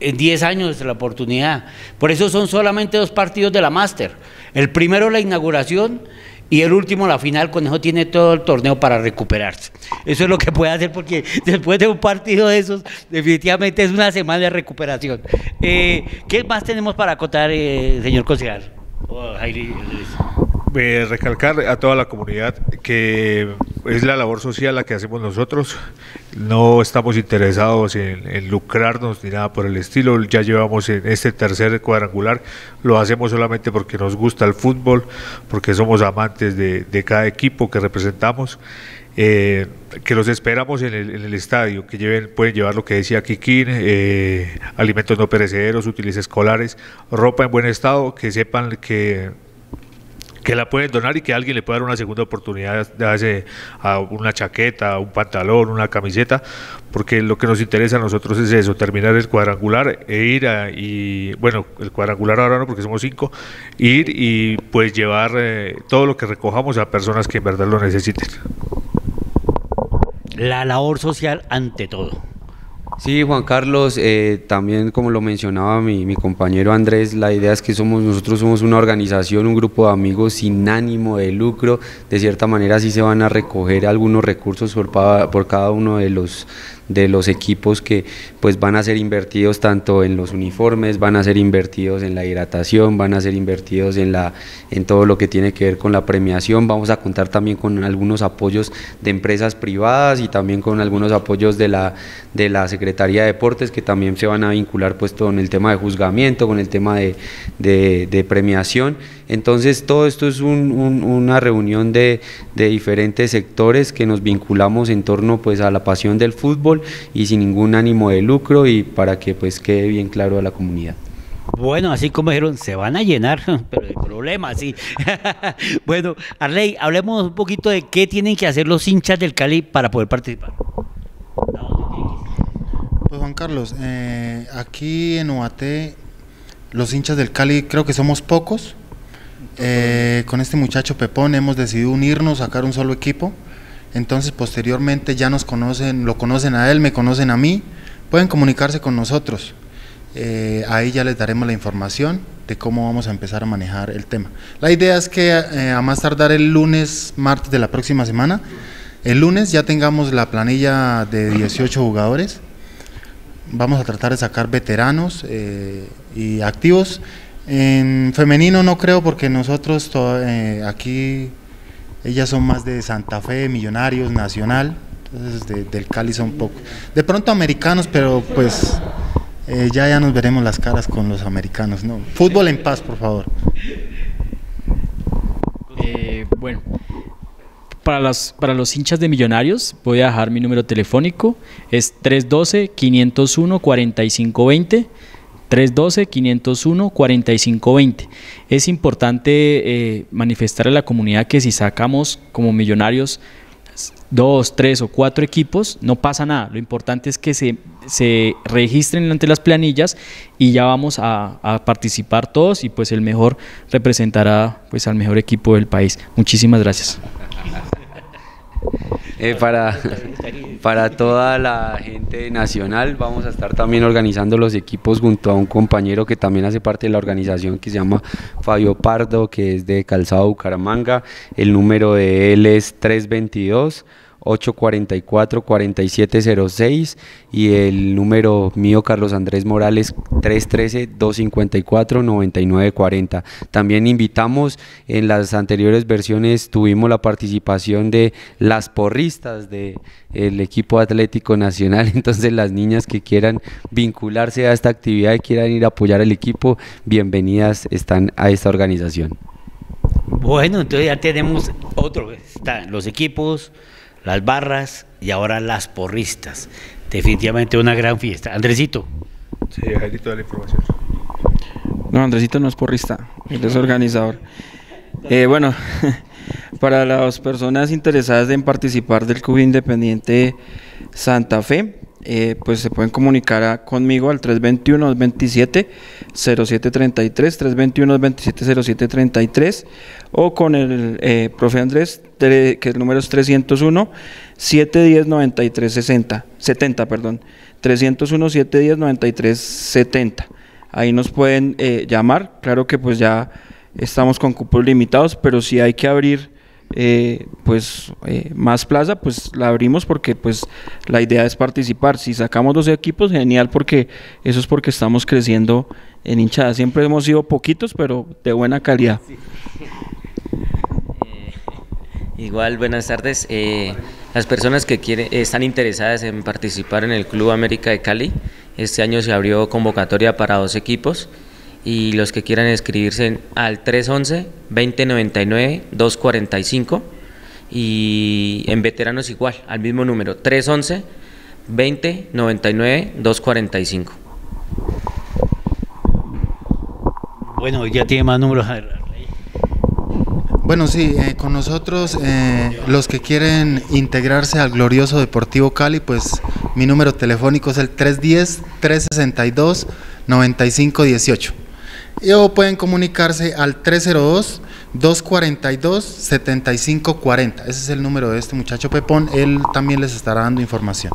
en 10 años es la oportunidad. Por eso son solamente dos partidos de la máster. El primero la inauguración y el último la final, con eso tiene todo el torneo para recuperarse. Eso es lo que puede hacer porque después de un partido de esos, definitivamente es una semana de recuperación. Eh, ¿Qué más tenemos para acotar, eh, señor concejal? Oh, Rodríguez. Eh, recalcar a toda la comunidad que es la labor social la que hacemos nosotros. No estamos interesados en, en lucrarnos ni nada por el estilo. Ya llevamos en este tercer cuadrangular. Lo hacemos solamente porque nos gusta el fútbol, porque somos amantes de, cada equipo que representamos. Eh, que los esperamos en el, estadio, que pueden llevar lo que decía Kikín, eh, alimentos no perecederos, útiles escolares, ropa en buen estado, que sepan que que la pueden donar y que alguien le pueda dar una segunda oportunidad de darse a una chaqueta, un pantalón, una camiseta, porque lo que nos interesa a nosotros es eso, terminar el cuadrangular e ir a, y, bueno, el cuadrangular ahora no porque somos cinco, ir y pues llevar eh, todo lo que recojamos a personas que en verdad lo necesiten. La labor social ante todo. Sí, Juan Carlos, eh, también como lo mencionaba mi, compañero Andrés, la idea es que somos nosotros somos una organización, un grupo de amigos sin ánimo de lucro, de cierta manera sí se van a recoger algunos recursos por cada uno de los de los equipos que pues van a ser invertidos tanto en los uniformes, van a ser invertidos en la hidratación, van a ser invertidos en, la, en todo lo que tiene que ver con la premiación. Vamos a contar también con algunos apoyos de empresas privadas y también con algunos apoyos de la, de la Secretaría de Deportes que también se van a vincular pues con el tema de juzgamiento, con el tema de, de premiación. Entonces todo esto es una reunión de, diferentes sectores que nos vinculamos en torno pues a la pasión del fútbol y sin ningún ánimo de lucro y para que pues quede bien claro a la comunidad. Bueno, así como dijeron, se van a llenar, pero el problema sí. bueno, Arley, hablemos un poquito de qué tienen que hacer los hinchas del Cali para poder participar. Pues Juan Carlos, eh, aquí en UAT los hinchas del Cali creo que somos pocos, eh, con este muchacho Pepón hemos decidido unirnos, sacar un solo equipo. Entonces posteriormente ya nos conocen, lo conocen a él, me conocen a mí, pueden comunicarse con nosotros. Eh, ahí ya les daremos la información de cómo vamos a empezar a manejar el tema. La idea es que eh, a más tardar el lunes, martes de la próxima semana, el lunes ya tengamos la planilla de 18 jugadores. Vamos a tratar de sacar veteranos y activos en femenino no creo porque nosotros eh, aquí, ellas son más de Santa Fe, Millonarios, Nacional, entonces del Cali son poco. De pronto americanos, pero pues eh, ya, ya nos veremos las caras con los americanos. ¿no? Fútbol en paz, por favor. Eh, bueno, para, las, para los hinchas de Millonarios voy a dejar mi número telefónico, es 312-501-4520. 312-501-4520. Es importante eh, manifestar a la comunidad que si sacamos como millonarios dos, tres o cuatro equipos, no pasa nada. Lo importante es que se, se registren ante las planillas y ya vamos a, a, participar todos y pues el mejor representará pues al mejor equipo del país. Muchísimas gracias. Eh, para, para toda la gente nacional vamos a estar también organizando los equipos junto a un compañero que también hace parte de la organización que se llama Fabio Pardo, que es de Calzado Bucaramanga. El número de él es 322. 844-4706 y el número mío Carlos Andrés Morales 313-254-9940. También invitamos, en las anteriores versiones tuvimos la participación de las porristas del el equipo Atlético Nacional, entonces las niñas que quieran vincularse a esta actividad y quieran ir a apoyar al equipo, bienvenidas están a esta organización. Bueno, entonces ya tenemos otro, están los equipos, las barras y ahora las porristas. Definitivamente una gran fiesta. Andresito. Sí, Jairito, la información. No, Andresito no es porrista, él es organizador. Eh, bueno, para las personas interesadas en participar del Club Independiente Santa Fe, eh, pues se pueden comunicar conmigo al 321-27-0733, 321-27-0733 o con el eh, profe Andrés, que el número es 301-710-9360, 70, perdón, 301-710-9370. Ahí nos pueden eh, llamar, claro que pues ya estamos con cupos limitados, pero si hay que abrir eh, pues eh, más plaza, pues la abrimos porque pues la idea es participar. Si sacamos dos equipos, genial porque eso es porque estamos creciendo en hinchada. Siempre hemos sido poquitos, pero de buena calidad. Eh, igual, buenas tardes. las personas que quieren, están interesadas en participar en el Club América de Cali, este año se abrió convocatoria para dos equipos y los que quieran escribirse al 311-2099-245 y en veteranos igual, al mismo número, 311-2099-245. Bueno, ya tiene más números. Bueno, sí, eh, con nosotros eh, los que quieren integrarse al glorioso Deportivo Cali, pues mi número telefónico es el 310-362-9518 o pueden comunicarse al 302-242-7540. Ese es el número de este muchacho Pepón. Él también les estará dando información.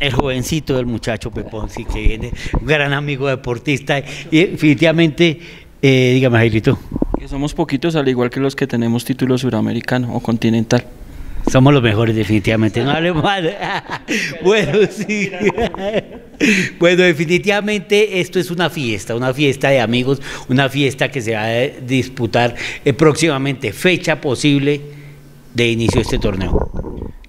el jovencito del muchacho Pepón, sí, que viene, un gran amigo deportista. Y definitivamente, eh, dígame, Jairito. Que somos poquitos, al igual que los que tenemos título suramericano o continental. Somos los mejores, definitivamente. No hable mal. bueno, sí. bueno, definitivamente esto es una fiesta, una fiesta de amigos, una fiesta que se va a disputar eh, próximamente, fecha posible de inicio de este torneo.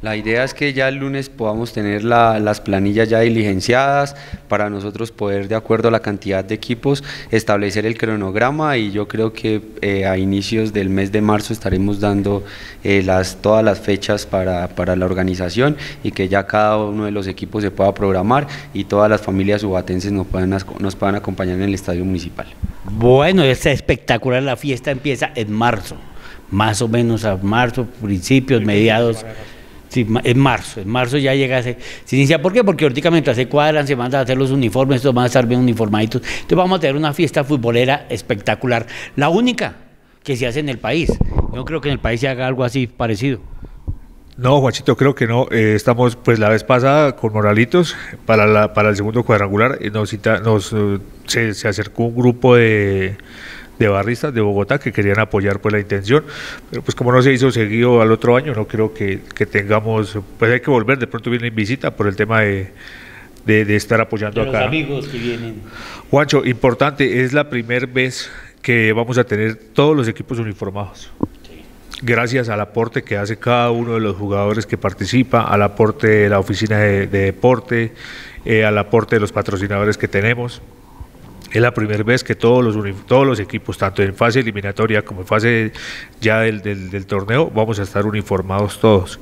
La idea es que ya el lunes podamos tener la- las planillas ya diligenciadas para nosotros poder, de acuerdo a la cantidad de equipos, establecer el cronograma y yo creo que eh, a inicios del mes de marzo estaremos dando eh, las, todas las fechas para, para la organización y que ya cada uno de los equipos se pueda programar y todas las familias subatenses nos puedan, nos puedan acompañar en el estadio municipal. Bueno, es espectacular, la fiesta empieza en marzo, más o menos a marzo, principios, mediados. Sí, en marzo, en marzo ya llega, se, se inicia. ¿Por qué? Porque ahorita mientras se cuadran, se mandan a hacer los uniformes, estos van a estar bien uniformaditos. Entonces vamos a tener una fiesta futbolera espectacular, la única que se hace en el país. Yo no creo que en el país se haga algo así parecido. No, Juanchito, creo que no. Eh, estamos, pues la vez pasada con Moralitos para, la, para el segundo cuadrangular, eh, nos, cita- nos eh, se, se acercó un grupo de, de barristas de Bogotá que querían apoyar pues la intención, pero pues como no se hizo seguido al otro año, no creo que, que tengamos, pues hay que volver, de pronto viene en visita por el tema de, de, de estar apoyando De los acá. ¿no? amigos que vienen. Juancho, importante, es la primera vez que vamos a tener todos los equipos uniformados. Gracias al aporte que hace cada uno de los jugadores que participa, al aporte de la oficina de, de deporte, eh, al aporte de los patrocinadores que tenemos. Es la primera vez que todos los, todos los equipos, tanto en fase eliminatoria como en fase ya del, del- del torneo, vamos a estar uniformados todos.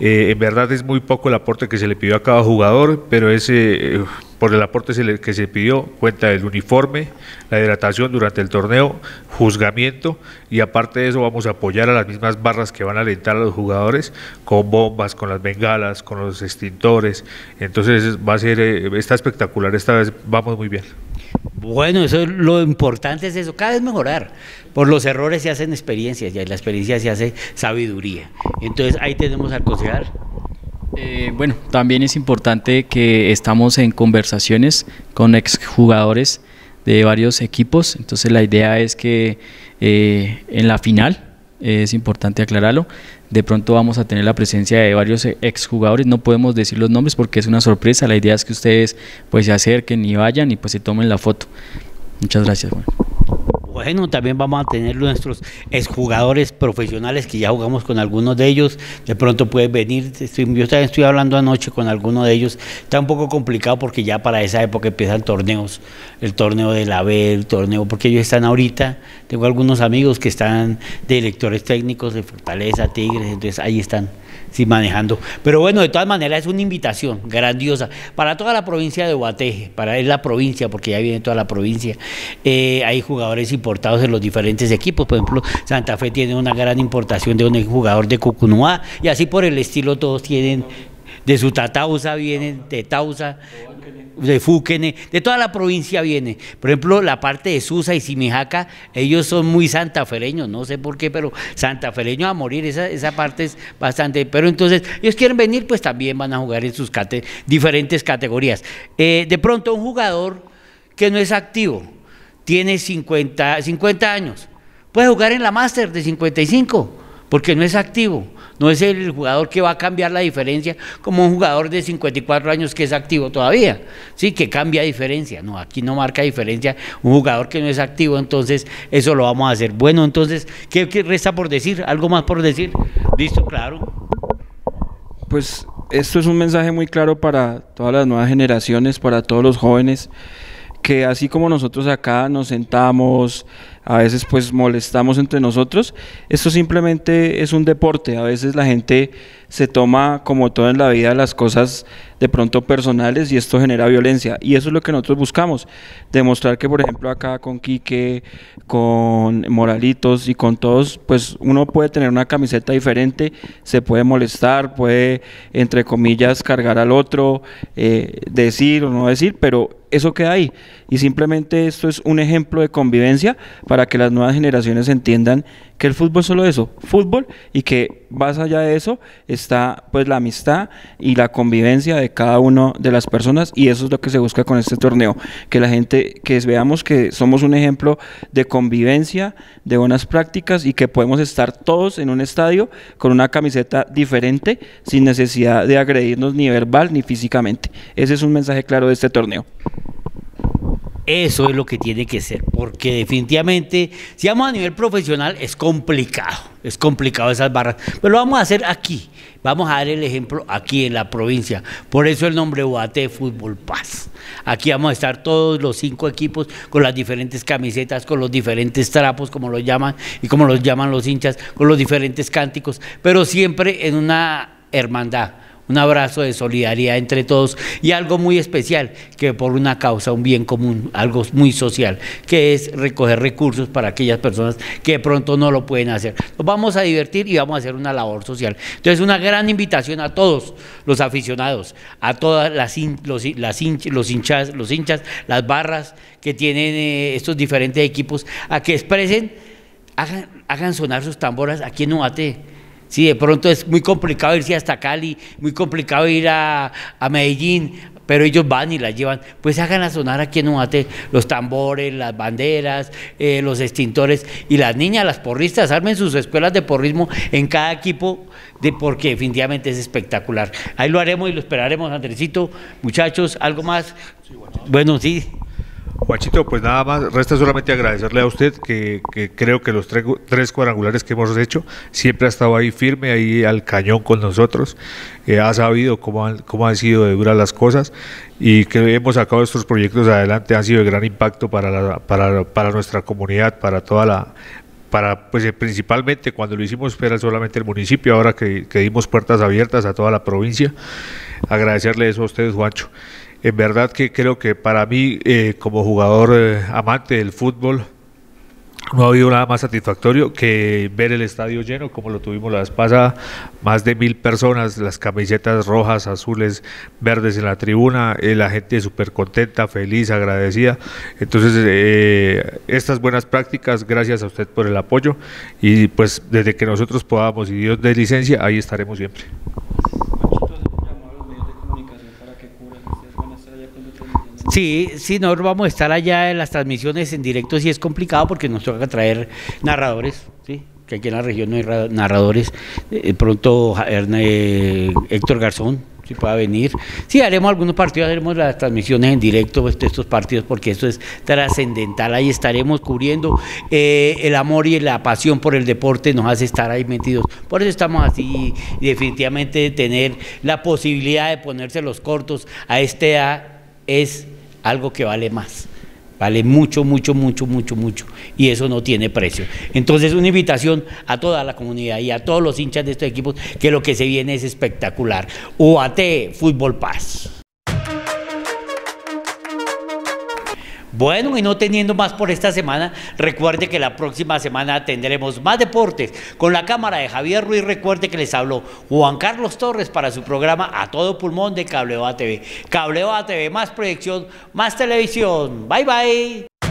Eh, en verdad es muy poco el aporte que se le pidió a cada jugador, pero ese, eh, por el aporte se le- que se pidió cuenta el uniforme, la hidratación durante el torneo, juzgamiento y aparte de eso vamos a apoyar a las mismas barras que van a alentar a los jugadores con bombas, con las bengalas, con los extintores. Entonces va a ser, eh, está espectacular, esta vez vamos muy bien. Bueno, eso es lo importante es eso, cada vez mejorar. Por los errores se hacen experiencias y la experiencia se hace sabiduría. Entonces ahí tenemos al concejal. Eh, bueno, también es importante que estamos en conversaciones con exjugadores de varios equipos, entonces la idea es que eh, en la final, es importante aclararlo, de pronto vamos a tener la presencia de varios eh, exjugadores, no podemos decir los nombres porque es una sorpresa, la idea es que ustedes pues se acerquen y vayan y pues se tomen la foto. Muchas gracias. Bueno, también vamos a tener nuestros exjugadores profesionales que ya jugamos con algunos de ellos. De pronto pueden venir. Yo también estoy hablando anoche con alguno de ellos. Está un poco complicado porque ya para esa época empiezan torneos. El torneo de la B, el torneo, porque ellos están ahorita. Tengo algunos amigos que están de directores técnicos de Fortaleza, Tigres, entonces ahí están. Sí, manejando. Pero bueno, de todas maneras es una invitación grandiosa para toda la provincia de Guateje, para es la provincia, porque ya viene toda la provincia. Eh, hay jugadores importados en los diferentes equipos. Por ejemplo, Santa Fe tiene una gran importación de un jugador de Cucunuá, y así por el estilo todos tienen de su Tatausa, vienen de Tausa, de Fúquene, de toda la provincia viene. Por ejemplo, la parte de Susa y Simijaca, ellos son muy santafereños, no sé por qué, pero santafereños a morir, esa, esa parte es bastante. Pero entonces, ellos quieren venir, pues también van a jugar en sus diferentes categorías. Eh, de pronto, un jugador que no es activo, tiene 50, 50 años, puede jugar en la Master de 55, porque no es activo. No es el jugador que va a cambiar la diferencia como un jugador de 54 años que es activo todavía, sí, que cambia diferencia. No, aquí no marca diferencia un jugador que no es activo, entonces eso lo vamos a hacer. Bueno, entonces, ¿qué, qué resta por decir? ¿Algo más por decir? Listo, claro. Pues esto es un mensaje muy claro para todas las nuevas generaciones, para todos los jóvenes, que así como nosotros acá nos sentamos, a veces pues molestamos entre nosotros, esto simplemente es un deporte, a veces la gente se toma como todo en la vida las cosas de pronto personales y esto genera violencia. Y eso es lo que nosotros buscamos, demostrar que por ejemplo acá con Quique, con Moralitos y con todos, pues uno puede tener una camiseta diferente, se puede molestar, puede entre comillas cargar al otro, eh, decir o no decir, pero eso queda ahí. Y simplemente esto es un ejemplo de convivencia para que las nuevas generaciones entiendan que el fútbol es solo eso, fútbol y que más allá de eso está pues la amistad y la convivencia de cada una de las personas y eso es lo que se busca con este torneo, que la gente, que veamos que somos un ejemplo de convivencia, de buenas prácticas y que podemos estar todos en un estadio con una camiseta diferente sin necesidad de agredirnos ni verbal ni físicamente. Ese es un mensaje claro de este torneo. Eso es lo que tiene que ser, porque definitivamente, si vamos a nivel profesional, es complicado, es complicado esas barras, pero lo vamos a hacer aquí, vamos a dar el ejemplo aquí en la provincia, por eso el nombre UAT Fútbol Paz. Aquí vamos a estar todos los cinco equipos con las diferentes camisetas, con los diferentes trapos, como los llaman, y como los llaman los hinchas, con los diferentes cánticos, pero siempre en una hermandad un abrazo de solidaridad entre todos y algo muy especial, que por una causa, un bien común, algo muy social, que es recoger recursos para aquellas personas que de pronto no lo pueden hacer. Nos vamos a divertir y vamos a hacer una labor social. Entonces, una gran invitación a todos los aficionados, a todas las, los, los, hinchas, los hinchas, las barras que tienen eh, estos diferentes equipos, a que expresen, hagan, hagan sonar sus tamboras aquí en Uate Sí, de pronto es muy complicado irse hasta Cali, muy complicado ir a, Medellín, pero ellos van y la llevan. Pues háganla sonar aquí en los tambores, las banderas, eh, los extintores y las niñas, las porristas, armen sus escuelas de porrismo en cada equipo, de, porque definitivamente es espectacular. Ahí lo haremos y lo esperaremos, Andresito. Muchachos, ¿algo más? Bueno, sí. Juanchito, pues nada más, resta solamente agradecerle a usted que, creo que los tres, cuadrangulares que hemos hecho siempre ha estado ahí firme, ahí al cañón con nosotros, eh, ha sabido cómo han, cómo han sido de duras las cosas y que hemos sacado estos proyectos adelante, han sido de gran impacto para, para, para nuestra comunidad, para toda la, para pues eh, principalmente cuando lo hicimos era solamente el municipio, ahora que, que dimos puertas abiertas a toda la provincia, agradecerle eso a ustedes, Juancho en verdad que creo que para mí, eh, como jugador eh, amante del fútbol, no ha habido nada más satisfactorio que ver el estadio lleno, como lo tuvimos la vez pasada, más de mil personas, las camisetas rojas, azules, verdes en la tribuna, eh, la gente súper contenta, feliz, agradecida. Entonces, estas buenas prácticas, gracias a usted por el apoyo y pues desde que nosotros podamos y Dios dé licencia, ahí estaremos siempre. Sí, sí, nosotros vamos a estar allá en las transmisiones en directo, sí es complicado porque nos toca traer narradores, ¿sí? que aquí en la región no hay narradores. De pronto eh, Héctor Garzón, si pueda venir. Sí, haremos algunos partidos, haremos las transmisiones en directo de estos partidos porque esto es trascendental. Ahí estaremos cubriendo eh, el amor y la pasión por el deporte nos hace estar ahí metidos. Por eso estamos así y definitivamente tener la posibilidad de ponerse los cortos a este es algo que vale más. Vale mucho, mucho, mucho, mucho, mucho. Y eso no tiene precio. Entonces, una invitación a toda la comunidad y a todos los hinchas de estos equipos que lo que se viene es espectacular. UAT Fútbol Paz. Bueno, y no teniendo más por esta semana, recuerde que la próxima semana tendremos más deportes con la cámara de Javier Ruiz. Recuerde que les habló Juan Carlos Torres para su programa A Todo Pulmón de Cableo TV. Cableo TV, más proyección, más televisión. Bye bye.